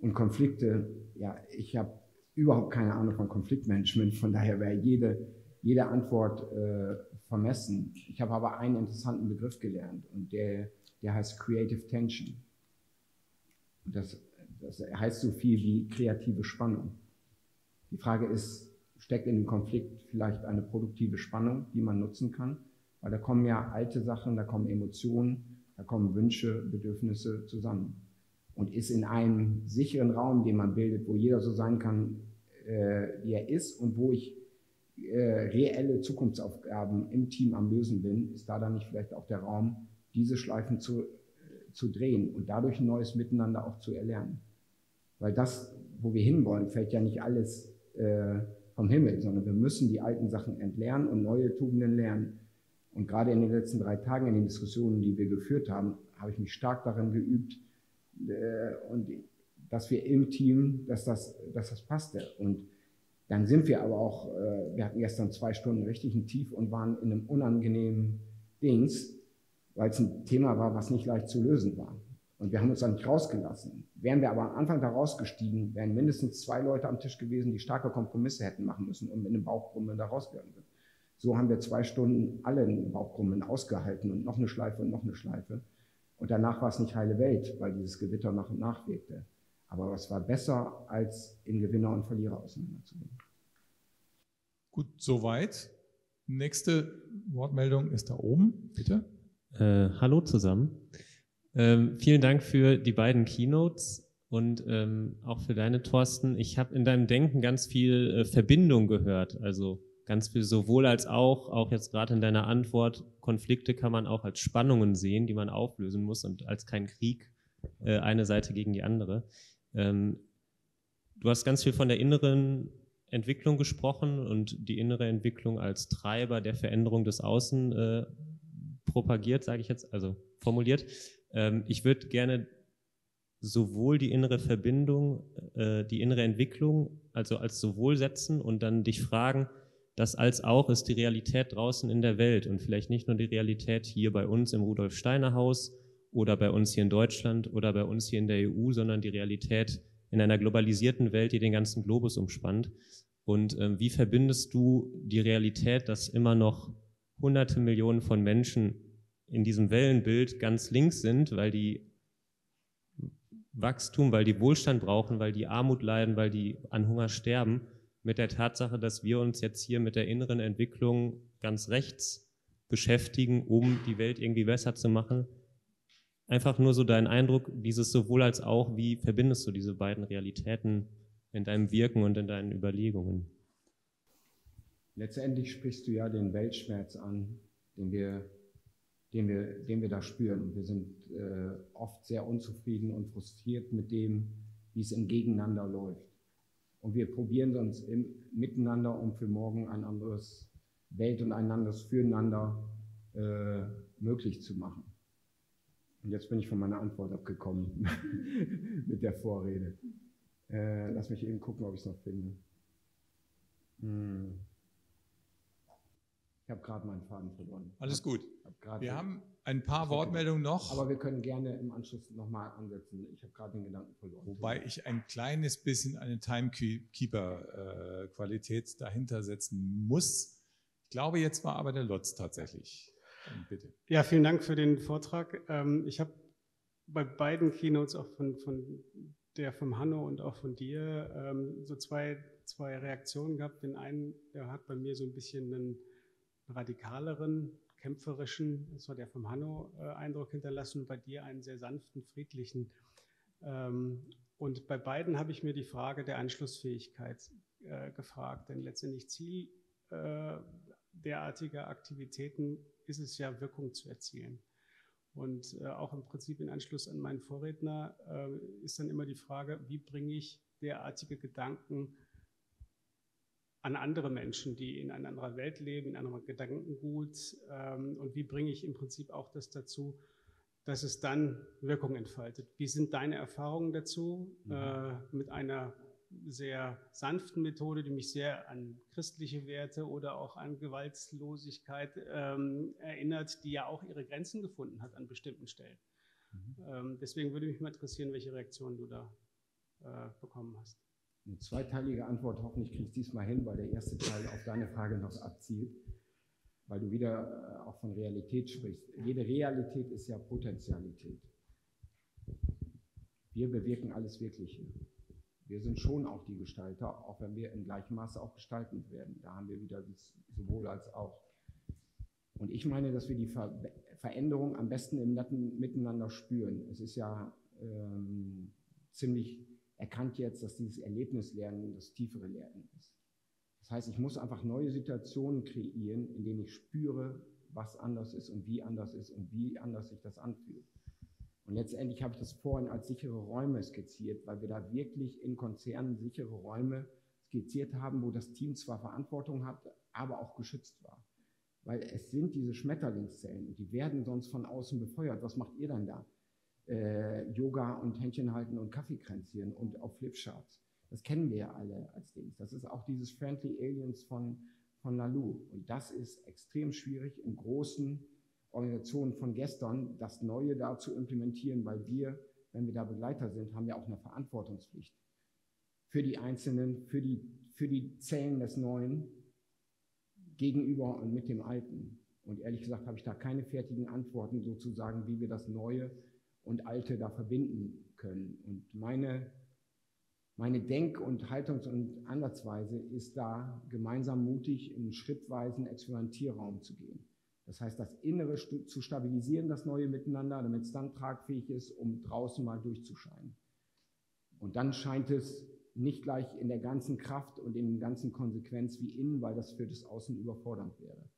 Und Konflikte, ja, ich habe überhaupt keine Ahnung von Konfliktmanagement, von daher wäre jede, jede Antwort äh, vermessen. Ich habe aber einen interessanten Begriff gelernt und der der heißt Creative Tension. Das, das heißt so viel wie kreative Spannung. Die Frage ist, steckt in dem Konflikt vielleicht eine produktive Spannung, die man nutzen kann? Weil da kommen ja alte Sachen, da kommen Emotionen, da kommen Wünsche, Bedürfnisse zusammen. Und ist in einem sicheren Raum, den man bildet, wo jeder so sein kann, äh, wie er ist und wo ich äh, reelle Zukunftsaufgaben im Team am Lösen bin, ist da dann nicht vielleicht auch der Raum, diese Schleifen zu, zu drehen und dadurch ein neues Miteinander auch zu erlernen. Weil das, wo wir hinwollen, fällt ja nicht alles äh, vom Himmel, sondern wir müssen die alten Sachen entlernen und neue Tugenden lernen. Und gerade in den letzten drei Tagen in den Diskussionen, die wir geführt haben, habe ich mich stark darin geübt, äh, und dass wir im Team, dass das, dass das passte. Und dann sind wir aber auch, äh, wir hatten gestern zwei Stunden richtig ein Tief und waren in einem unangenehmen Dings weil es ein Thema war, was nicht leicht zu lösen war. Und wir haben uns da nicht rausgelassen. Wären wir aber am Anfang da rausgestiegen, wären mindestens zwei Leute am Tisch gewesen, die starke Kompromisse hätten machen müssen und mit einem Bauchkrummeln da rausgegangen sind. So haben wir zwei Stunden alle einen Bauchkrummeln ausgehalten und noch eine Schleife und noch eine Schleife. Und danach war es nicht heile Welt, weil dieses Gewitter nach und nach wirkte. Aber es war besser, als in Gewinner und Verlierer auseinanderzugehen. Gut, soweit. Nächste Wortmeldung ist da oben, bitte. Äh, hallo zusammen. Ähm, vielen Dank für die beiden Keynotes und ähm, auch für deine, Thorsten. Ich habe in deinem Denken ganz viel äh, Verbindung gehört, also ganz viel sowohl als auch, auch jetzt gerade in deiner Antwort, Konflikte kann man auch als Spannungen sehen, die man auflösen muss und als kein Krieg, äh, eine Seite gegen die andere. Ähm, du hast ganz viel von der inneren Entwicklung gesprochen und die innere Entwicklung als Treiber der Veränderung des Außen äh, propagiert, sage ich jetzt, also formuliert. Ähm, ich würde gerne sowohl die innere Verbindung, äh, die innere Entwicklung, also als sowohl setzen und dann dich fragen, das als auch ist die Realität draußen in der Welt und vielleicht nicht nur die Realität hier bei uns im Rudolf Steiner Haus oder bei uns hier in Deutschland oder bei uns hier in der EU, sondern die Realität in einer globalisierten Welt, die den ganzen Globus umspannt. Und äh, wie verbindest du die Realität, dass immer noch hunderte Millionen von Menschen in diesem Wellenbild ganz links sind, weil die Wachstum, weil die Wohlstand brauchen, weil die Armut leiden, weil die an Hunger sterben, mit der Tatsache, dass wir uns jetzt hier mit der inneren Entwicklung ganz rechts beschäftigen, um die Welt irgendwie besser zu machen. Einfach nur so dein Eindruck, dieses sowohl als auch, wie verbindest du diese beiden Realitäten in deinem Wirken und in deinen Überlegungen? Letztendlich sprichst du ja den Weltschmerz an, den wir, den wir, den wir da spüren. Wir sind äh, oft sehr unzufrieden und frustriert mit dem, wie es im Gegeneinander läuft. Und wir probieren uns im Miteinander, um für morgen ein anderes Welt und ein anderes Füreinander äh, möglich zu machen. Und jetzt bin ich von meiner Antwort abgekommen mit der Vorrede. Äh, lass mich eben gucken, ob ich es noch finde. Hm. Ich habe gerade meinen Faden verloren. Alles gut. Hab wir haben ein paar Wortmeldungen noch. Aber wir können gerne im Anschluss nochmal ansetzen. Ich habe gerade den Gedanken verloren. Wobei ich ein kleines bisschen eine Timekeeper-Qualität dahinter setzen muss. Ich glaube, jetzt war aber der Lotz tatsächlich. Bitte. Ja, vielen Dank für den Vortrag. Ähm, ich habe bei beiden Keynotes, auch von, von der vom Hanno und auch von dir, ähm, so zwei, zwei Reaktionen gehabt. Den einen, der hat bei mir so ein bisschen einen radikaleren, kämpferischen, das war der vom Hanno, äh, hinterlassen, bei dir einen sehr sanften, friedlichen. Ähm, und bei beiden habe ich mir die Frage der Anschlussfähigkeit äh, gefragt, denn letztendlich Ziel äh, derartiger Aktivitäten ist es ja, Wirkung zu erzielen. Und äh, auch im Prinzip in Anschluss an meinen Vorredner äh, ist dann immer die Frage, wie bringe ich derartige Gedanken an andere Menschen, die in einer anderen Welt leben, in einem Gedankengut? Ähm, und wie bringe ich im Prinzip auch das dazu, dass es dann Wirkung entfaltet? Wie sind deine Erfahrungen dazu mhm. äh, mit einer sehr sanften Methode, die mich sehr an christliche Werte oder auch an Gewaltlosigkeit ähm, erinnert, die ja auch ihre Grenzen gefunden hat an bestimmten Stellen. Mhm. Ähm, deswegen würde mich mal interessieren, welche Reaktionen du da äh, bekommen hast. Eine zweiteilige Antwort, hoffentlich kriege ich diesmal hin, weil der erste Teil auf deine Frage noch abzielt, weil du wieder äh, auch von Realität sprichst. Jede Realität ist ja Potentialität. Wir bewirken alles Wirkliche. Wir sind schon auch die Gestalter, auch wenn wir in gleichem Maße auch gestaltend werden. Da haben wir wieder sowohl als auch. Und ich meine, dass wir die Ver Veränderung am besten im netten Miteinander spüren. Es ist ja ähm, ziemlich erkannt jetzt, dass dieses Erlebnislernen das tiefere Lernen ist. Das heißt, ich muss einfach neue Situationen kreieren, in denen ich spüre, was anders ist und wie anders ist und wie anders sich das anfühlt. Und letztendlich habe ich das vorhin als sichere Räume skizziert, weil wir da wirklich in Konzernen sichere Räume skizziert haben, wo das Team zwar Verantwortung hat, aber auch geschützt war. Weil es sind diese Schmetterlingszellen, die werden sonst von außen befeuert. Was macht ihr dann da? Äh, Yoga und Händchen halten und Kaffeekränzchen und auf Flipcharts. Das kennen wir ja alle als Dings. Das ist auch dieses Friendly Aliens von, von Lalu. Und das ist extrem schwierig in großen Organisationen von gestern, das Neue da zu implementieren, weil wir, wenn wir da Begleiter sind, haben ja auch eine Verantwortungspflicht für die Einzelnen, für die, für die Zellen des Neuen gegenüber und mit dem Alten. Und ehrlich gesagt habe ich da keine fertigen Antworten sozusagen, wie wir das Neue und Alte da verbinden können. Und meine, meine Denk- und Haltungs- und Ansatzweise ist da, gemeinsam mutig in schrittweisen Experimentierraum zu gehen. Das heißt, das Innere zu stabilisieren, das neue Miteinander, damit es dann tragfähig ist, um draußen mal durchzuscheinen. Und dann scheint es nicht gleich in der ganzen Kraft und in der ganzen Konsequenz wie innen, weil das für das Außen überfordernd wäre.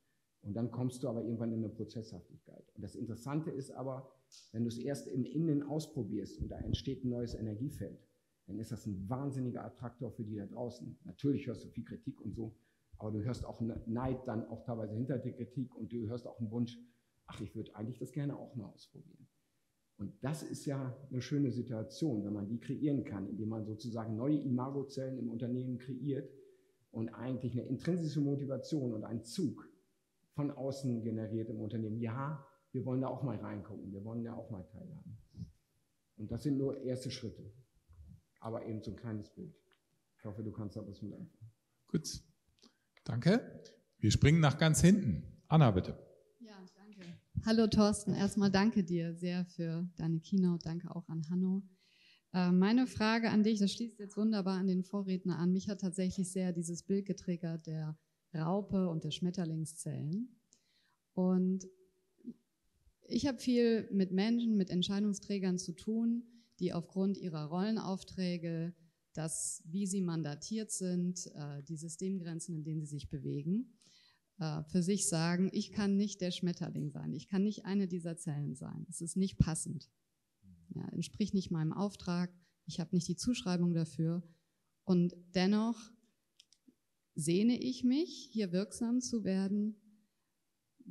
Und dann kommst du aber irgendwann in eine Prozesshaftigkeit. Und das Interessante ist aber, wenn du es erst im Innen ausprobierst und da entsteht ein neues Energiefeld, dann ist das ein wahnsinniger Attraktor für die da draußen. Natürlich hörst du viel Kritik und so, aber du hörst auch Neid dann auch teilweise hinter der Kritik und du hörst auch einen Wunsch, ach, ich würde eigentlich das gerne auch mal ausprobieren. Und das ist ja eine schöne Situation, wenn man die kreieren kann, indem man sozusagen neue Imagozellen im Unternehmen kreiert und eigentlich eine intrinsische Motivation und einen Zug von außen generiert im Unternehmen. Ja, wir wollen da auch mal reingucken, wir wollen da auch mal teilhaben. Und das sind nur erste Schritte, aber eben so ein kleines Bild. Ich hoffe, du kannst da was mit anfangen. Gut. Danke. Wir springen nach ganz hinten. Anna, bitte. Ja, danke. Hallo Thorsten, erstmal danke dir sehr für deine Keynote. Danke auch an Hanno. Äh, meine Frage an dich, das schließt jetzt wunderbar an den Vorredner an. Mich hat tatsächlich sehr dieses Bild getriggert der Raupe und der Schmetterlingszellen. Und ich habe viel mit Menschen, mit Entscheidungsträgern zu tun, die aufgrund ihrer Rollenaufträge dass, wie sie mandatiert sind, äh, die Systemgrenzen, in denen sie sich bewegen, äh, für sich sagen, ich kann nicht der Schmetterling sein, ich kann nicht eine dieser Zellen sein. Es ist nicht passend. Ja, entspricht nicht meinem Auftrag, ich habe nicht die Zuschreibung dafür. Und dennoch sehne ich mich, hier wirksam zu werden.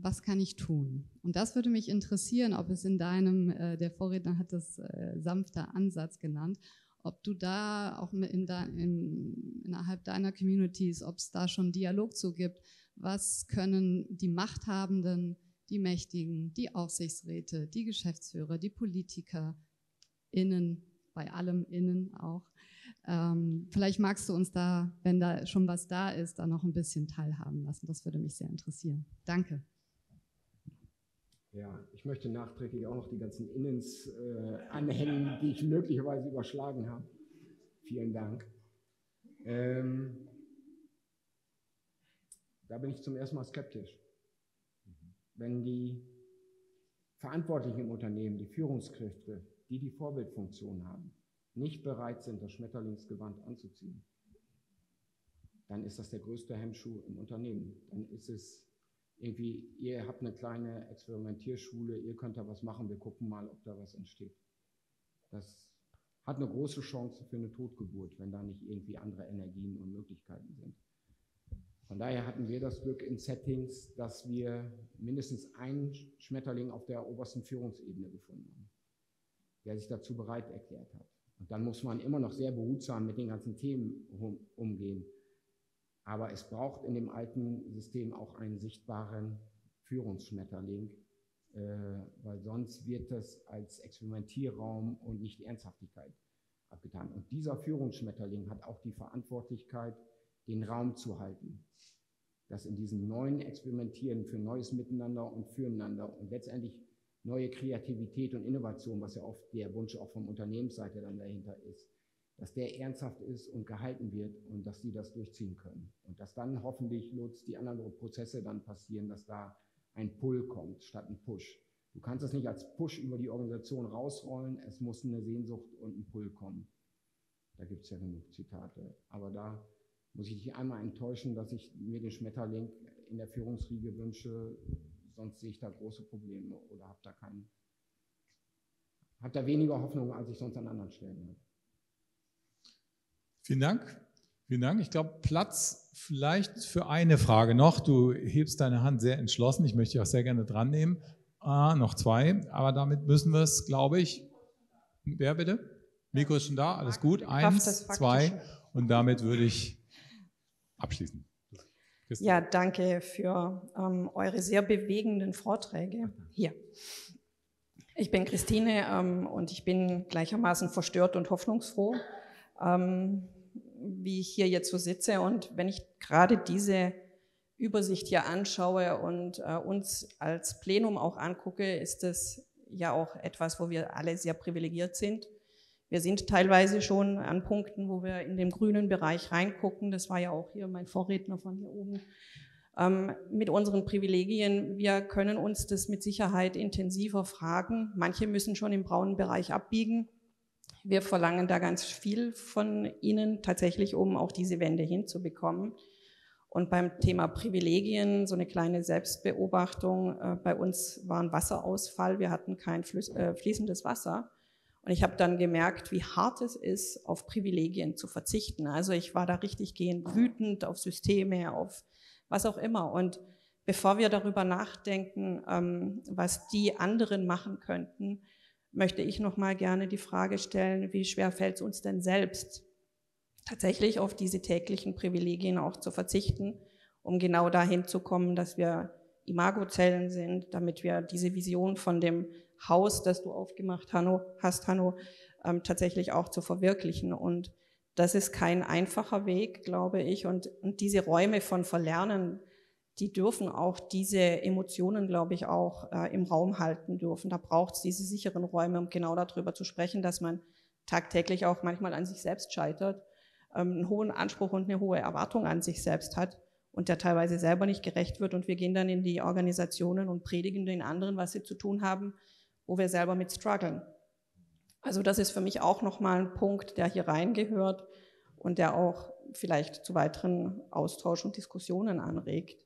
Was kann ich tun? Und das würde mich interessieren, ob es in deinem, äh, der Vorredner hat das äh, sanfter Ansatz genannt, ob du da auch in de, in, innerhalb deiner Communities, ob es da schon Dialog zu gibt, was können die Machthabenden, die Mächtigen, die Aufsichtsräte, die Geschäftsführer, die Politiker innen, bei allem innen auch. Ähm, vielleicht magst du uns da, wenn da schon was da ist, da noch ein bisschen teilhaben lassen. Das würde mich sehr interessieren. Danke. Ja, ich möchte nachträglich auch noch die ganzen Innens äh, anhängen, die ich möglicherweise überschlagen habe. Vielen Dank. Ähm, da bin ich zum ersten Mal skeptisch. Wenn die Verantwortlichen im Unternehmen, die Führungskräfte, die die Vorbildfunktion haben, nicht bereit sind, das Schmetterlingsgewand anzuziehen, dann ist das der größte Hemmschuh im Unternehmen. Dann ist es irgendwie, ihr habt eine kleine Experimentierschule, ihr könnt da was machen, wir gucken mal, ob da was entsteht. Das hat eine große Chance für eine Totgeburt, wenn da nicht irgendwie andere Energien und Möglichkeiten sind. Von daher hatten wir das Glück in Settings, dass wir mindestens einen Schmetterling auf der obersten Führungsebene gefunden haben, der sich dazu bereit erklärt hat. Und dann muss man immer noch sehr behutsam mit den ganzen Themen umgehen. Aber es braucht in dem alten System auch einen sichtbaren Führungsschmetterling, äh, weil sonst wird das als Experimentierraum und nicht Ernsthaftigkeit abgetan. Und dieser Führungsschmetterling hat auch die Verantwortlichkeit, den Raum zu halten. Dass in diesem neuen Experimentieren für neues Miteinander und Füreinander und letztendlich neue Kreativität und Innovation, was ja oft der Wunsch auch vom Unternehmensseite dann dahinter ist, dass der ernsthaft ist und gehalten wird und dass die das durchziehen können. Und dass dann hoffentlich, Lutz, die anderen Prozesse dann passieren, dass da ein Pull kommt statt ein Push. Du kannst es nicht als Push über die Organisation rausrollen, es muss eine Sehnsucht und ein Pull kommen. Da gibt es ja genug Zitate. Aber da muss ich dich einmal enttäuschen, dass ich mir den Schmetterling in der Führungsriege wünsche, sonst sehe ich da große Probleme oder habe da keinen, habe da weniger Hoffnung, als ich sonst an anderen Stellen habe. Vielen Dank. Vielen Dank. Ich glaube, Platz vielleicht für eine Frage noch. Du hebst deine Hand sehr entschlossen. Ich möchte dich auch sehr gerne dran nehmen. Ah, noch zwei, aber damit müssen wir es, glaube ich. Wer bitte? Mikro ist schon da, alles gut. Eins, zwei und damit würde ich abschließen. Christine. Ja, danke für ähm, eure sehr bewegenden Vorträge hier. Ich bin Christine ähm, und ich bin gleichermaßen verstört und hoffnungsfroh, ähm, wie ich hier jetzt so sitze. Und wenn ich gerade diese Übersicht hier anschaue und äh, uns als Plenum auch angucke, ist das ja auch etwas, wo wir alle sehr privilegiert sind. Wir sind teilweise schon an Punkten, wo wir in den grünen Bereich reingucken. Das war ja auch hier mein Vorredner von hier oben. Ähm, mit unseren Privilegien, wir können uns das mit Sicherheit intensiver fragen. Manche müssen schon im braunen Bereich abbiegen. Wir verlangen da ganz viel von Ihnen tatsächlich, um auch diese Wende hinzubekommen. Und beim Thema Privilegien, so eine kleine Selbstbeobachtung, äh, bei uns war ein Wasserausfall, wir hatten kein äh, fließendes Wasser. Und ich habe dann gemerkt, wie hart es ist, auf Privilegien zu verzichten. Also ich war da richtig gehend wütend auf Systeme, auf was auch immer. Und bevor wir darüber nachdenken, ähm, was die anderen machen könnten, möchte ich noch mal gerne die Frage stellen, wie schwer fällt es uns denn selbst, tatsächlich auf diese täglichen Privilegien auch zu verzichten, um genau dahin zu kommen, dass wir Imagozellen sind, damit wir diese Vision von dem Haus, das du aufgemacht Hanno, hast, Hanno, ähm, tatsächlich auch zu verwirklichen. Und das ist kein einfacher Weg, glaube ich. Und, und diese Räume von Verlernen, die dürfen auch diese Emotionen, glaube ich, auch äh, im Raum halten dürfen. Da braucht es diese sicheren Räume, um genau darüber zu sprechen, dass man tagtäglich auch manchmal an sich selbst scheitert ähm, einen hohen Anspruch und eine hohe Erwartung an sich selbst hat und der teilweise selber nicht gerecht wird. Und wir gehen dann in die Organisationen und predigen den anderen, was sie zu tun haben, wo wir selber mit strugglen. Also das ist für mich auch nochmal ein Punkt, der hier reingehört und der auch vielleicht zu weiteren Austausch und Diskussionen anregt.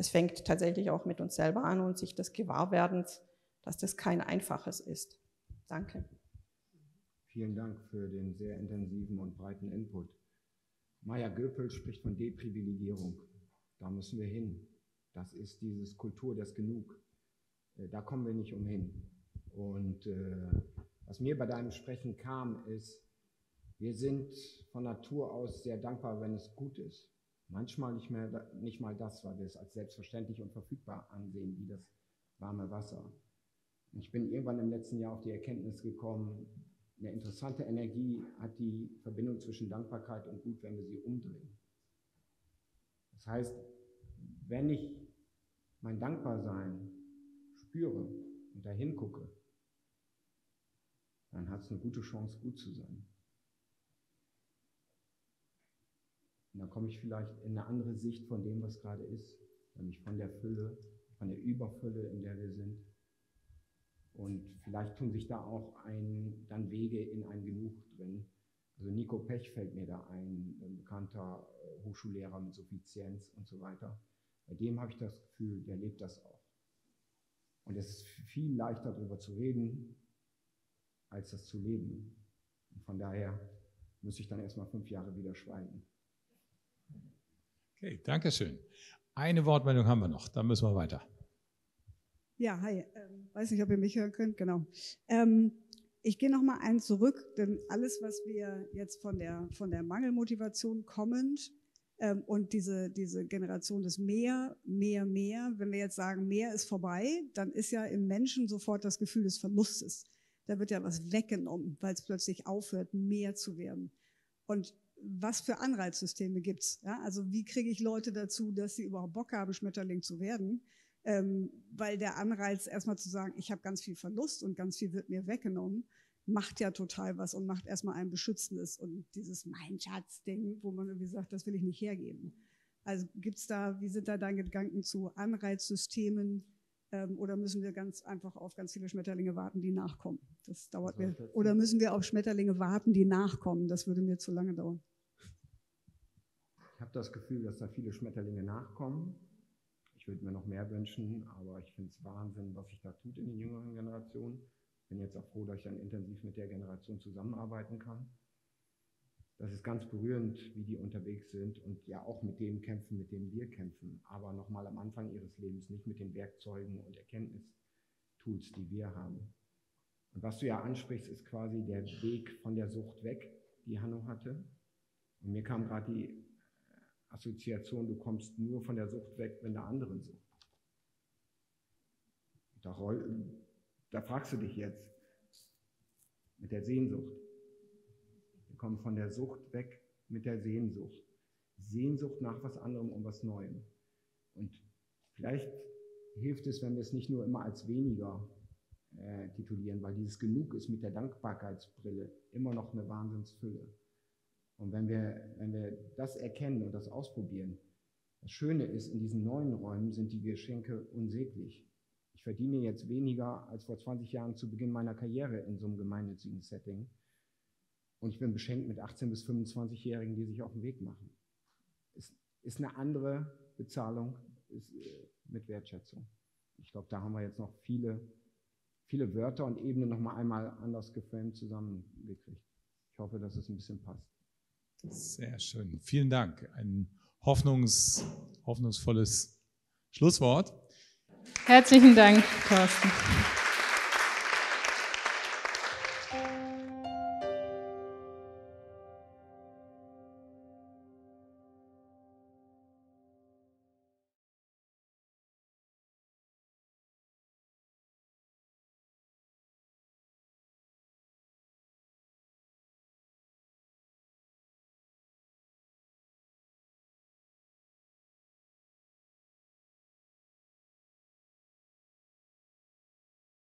Es fängt tatsächlich auch mit uns selber an und sich des Gewahrwerdens, dass das kein einfaches ist. Danke. Vielen Dank für den sehr intensiven und breiten Input. Maya Göpel spricht von Deprivilegierung. Da müssen wir hin. Das ist dieses Kultur des Genug. Äh, da kommen wir nicht umhin. Und äh, was mir bei deinem Sprechen kam, ist, wir sind von Natur aus sehr dankbar, wenn es gut ist. Manchmal nicht, mehr, nicht mal das, weil wir es als selbstverständlich und verfügbar ansehen, wie das warme Wasser. Ich bin irgendwann im letzten Jahr auf die Erkenntnis gekommen, eine interessante Energie hat die Verbindung zwischen Dankbarkeit und Gut, wenn wir sie umdrehen. Das heißt, wenn ich mein Dankbarsein spüre und dahin gucke, dann hat es eine gute Chance, gut zu sein. Und dann komme ich vielleicht in eine andere Sicht von dem, was gerade ist, nämlich von der Fülle, von der Überfülle, in der wir sind. Und vielleicht tun sich da auch ein, dann Wege in ein Genug drin. Also Nico Pech fällt mir da ein, ein bekannter äh, Hochschullehrer mit Suffizienz und so weiter. Bei dem habe ich das Gefühl, der lebt das auch. Und es ist viel leichter darüber zu reden, als das zu leben. Und von daher muss ich dann erstmal fünf Jahre wieder schweigen. Okay, danke schön. Eine Wortmeldung haben wir noch, dann müssen wir weiter. Ja, hi. Ähm, weiß nicht, ob ihr mich hören könnt. Genau. Ähm, ich gehe noch mal einen zurück, denn alles, was wir jetzt von der von der Mangelmotivation kommend ähm, und diese diese Generation des mehr, mehr, mehr. Wenn wir jetzt sagen, mehr ist vorbei, dann ist ja im Menschen sofort das Gefühl des Verlustes. Da wird ja was weggenommen, weil es plötzlich aufhört, mehr zu werden. Und was für Anreizsysteme gibt's? Ja, also wie kriege ich Leute dazu, dass sie überhaupt Bock haben, Schmetterling zu werden? Ähm, weil der Anreiz erstmal zu sagen, ich habe ganz viel Verlust und ganz viel wird mir weggenommen, macht ja total was und macht erstmal ein beschützendes und dieses Mein Schatz-Ding, wo man irgendwie sagt, das will ich nicht hergeben. Also gibt's da, wie sind da deine Gedanken zu Anreizsystemen ähm, oder müssen wir ganz einfach auf ganz viele Schmetterlinge warten, die nachkommen? Das dauert mir. Oder müssen wir auf Schmetterlinge warten, die nachkommen? Das würde mir zu lange dauern. Ich habe das Gefühl, dass da viele Schmetterlinge nachkommen. Ich würde mir noch mehr wünschen, aber ich finde es Wahnsinn, was sich da tut in den jüngeren Generationen. Bin jetzt auch froh, dass ich dann intensiv mit der Generation zusammenarbeiten kann. Das ist ganz berührend, wie die unterwegs sind und ja auch mit dem kämpfen, mit dem wir kämpfen, aber nochmal am Anfang ihres Lebens, nicht mit den Werkzeugen und Erkenntnistools, die wir haben. Und was du ja ansprichst, ist quasi der Weg von der Sucht weg, die Hanno hatte. Und mir kam gerade die Assoziation, du kommst nur von der Sucht weg, wenn der anderen sucht. Da, da fragst du dich jetzt mit der Sehnsucht. Wir kommen von der Sucht weg mit der Sehnsucht. Sehnsucht nach was anderem und was Neuem. Und vielleicht hilft es, wenn wir es nicht nur immer als weniger äh, titulieren, weil dieses Genug ist mit der Dankbarkeitsbrille immer noch eine Wahnsinnsfülle. Und wenn wir, wenn wir das erkennen und das ausprobieren, das Schöne ist, in diesen neuen Räumen sind die Geschenke unsäglich. Ich verdiene jetzt weniger als vor 20 Jahren zu Beginn meiner Karriere in so einem gemeinnützigen Setting. Und ich bin beschenkt mit 18- bis 25-Jährigen, die sich auf den Weg machen. Ist, ist eine andere Bezahlung ist, äh, mit Wertschätzung. Ich glaube, da haben wir jetzt noch viele, viele Wörter und Ebenen nochmal einmal anders geframed zusammengekriegt. Ich hoffe, dass es ein bisschen passt. Sehr schön. Vielen Dank. Ein hoffnungs, hoffnungsvolles Schlusswort. Herzlichen Dank, Thorsten.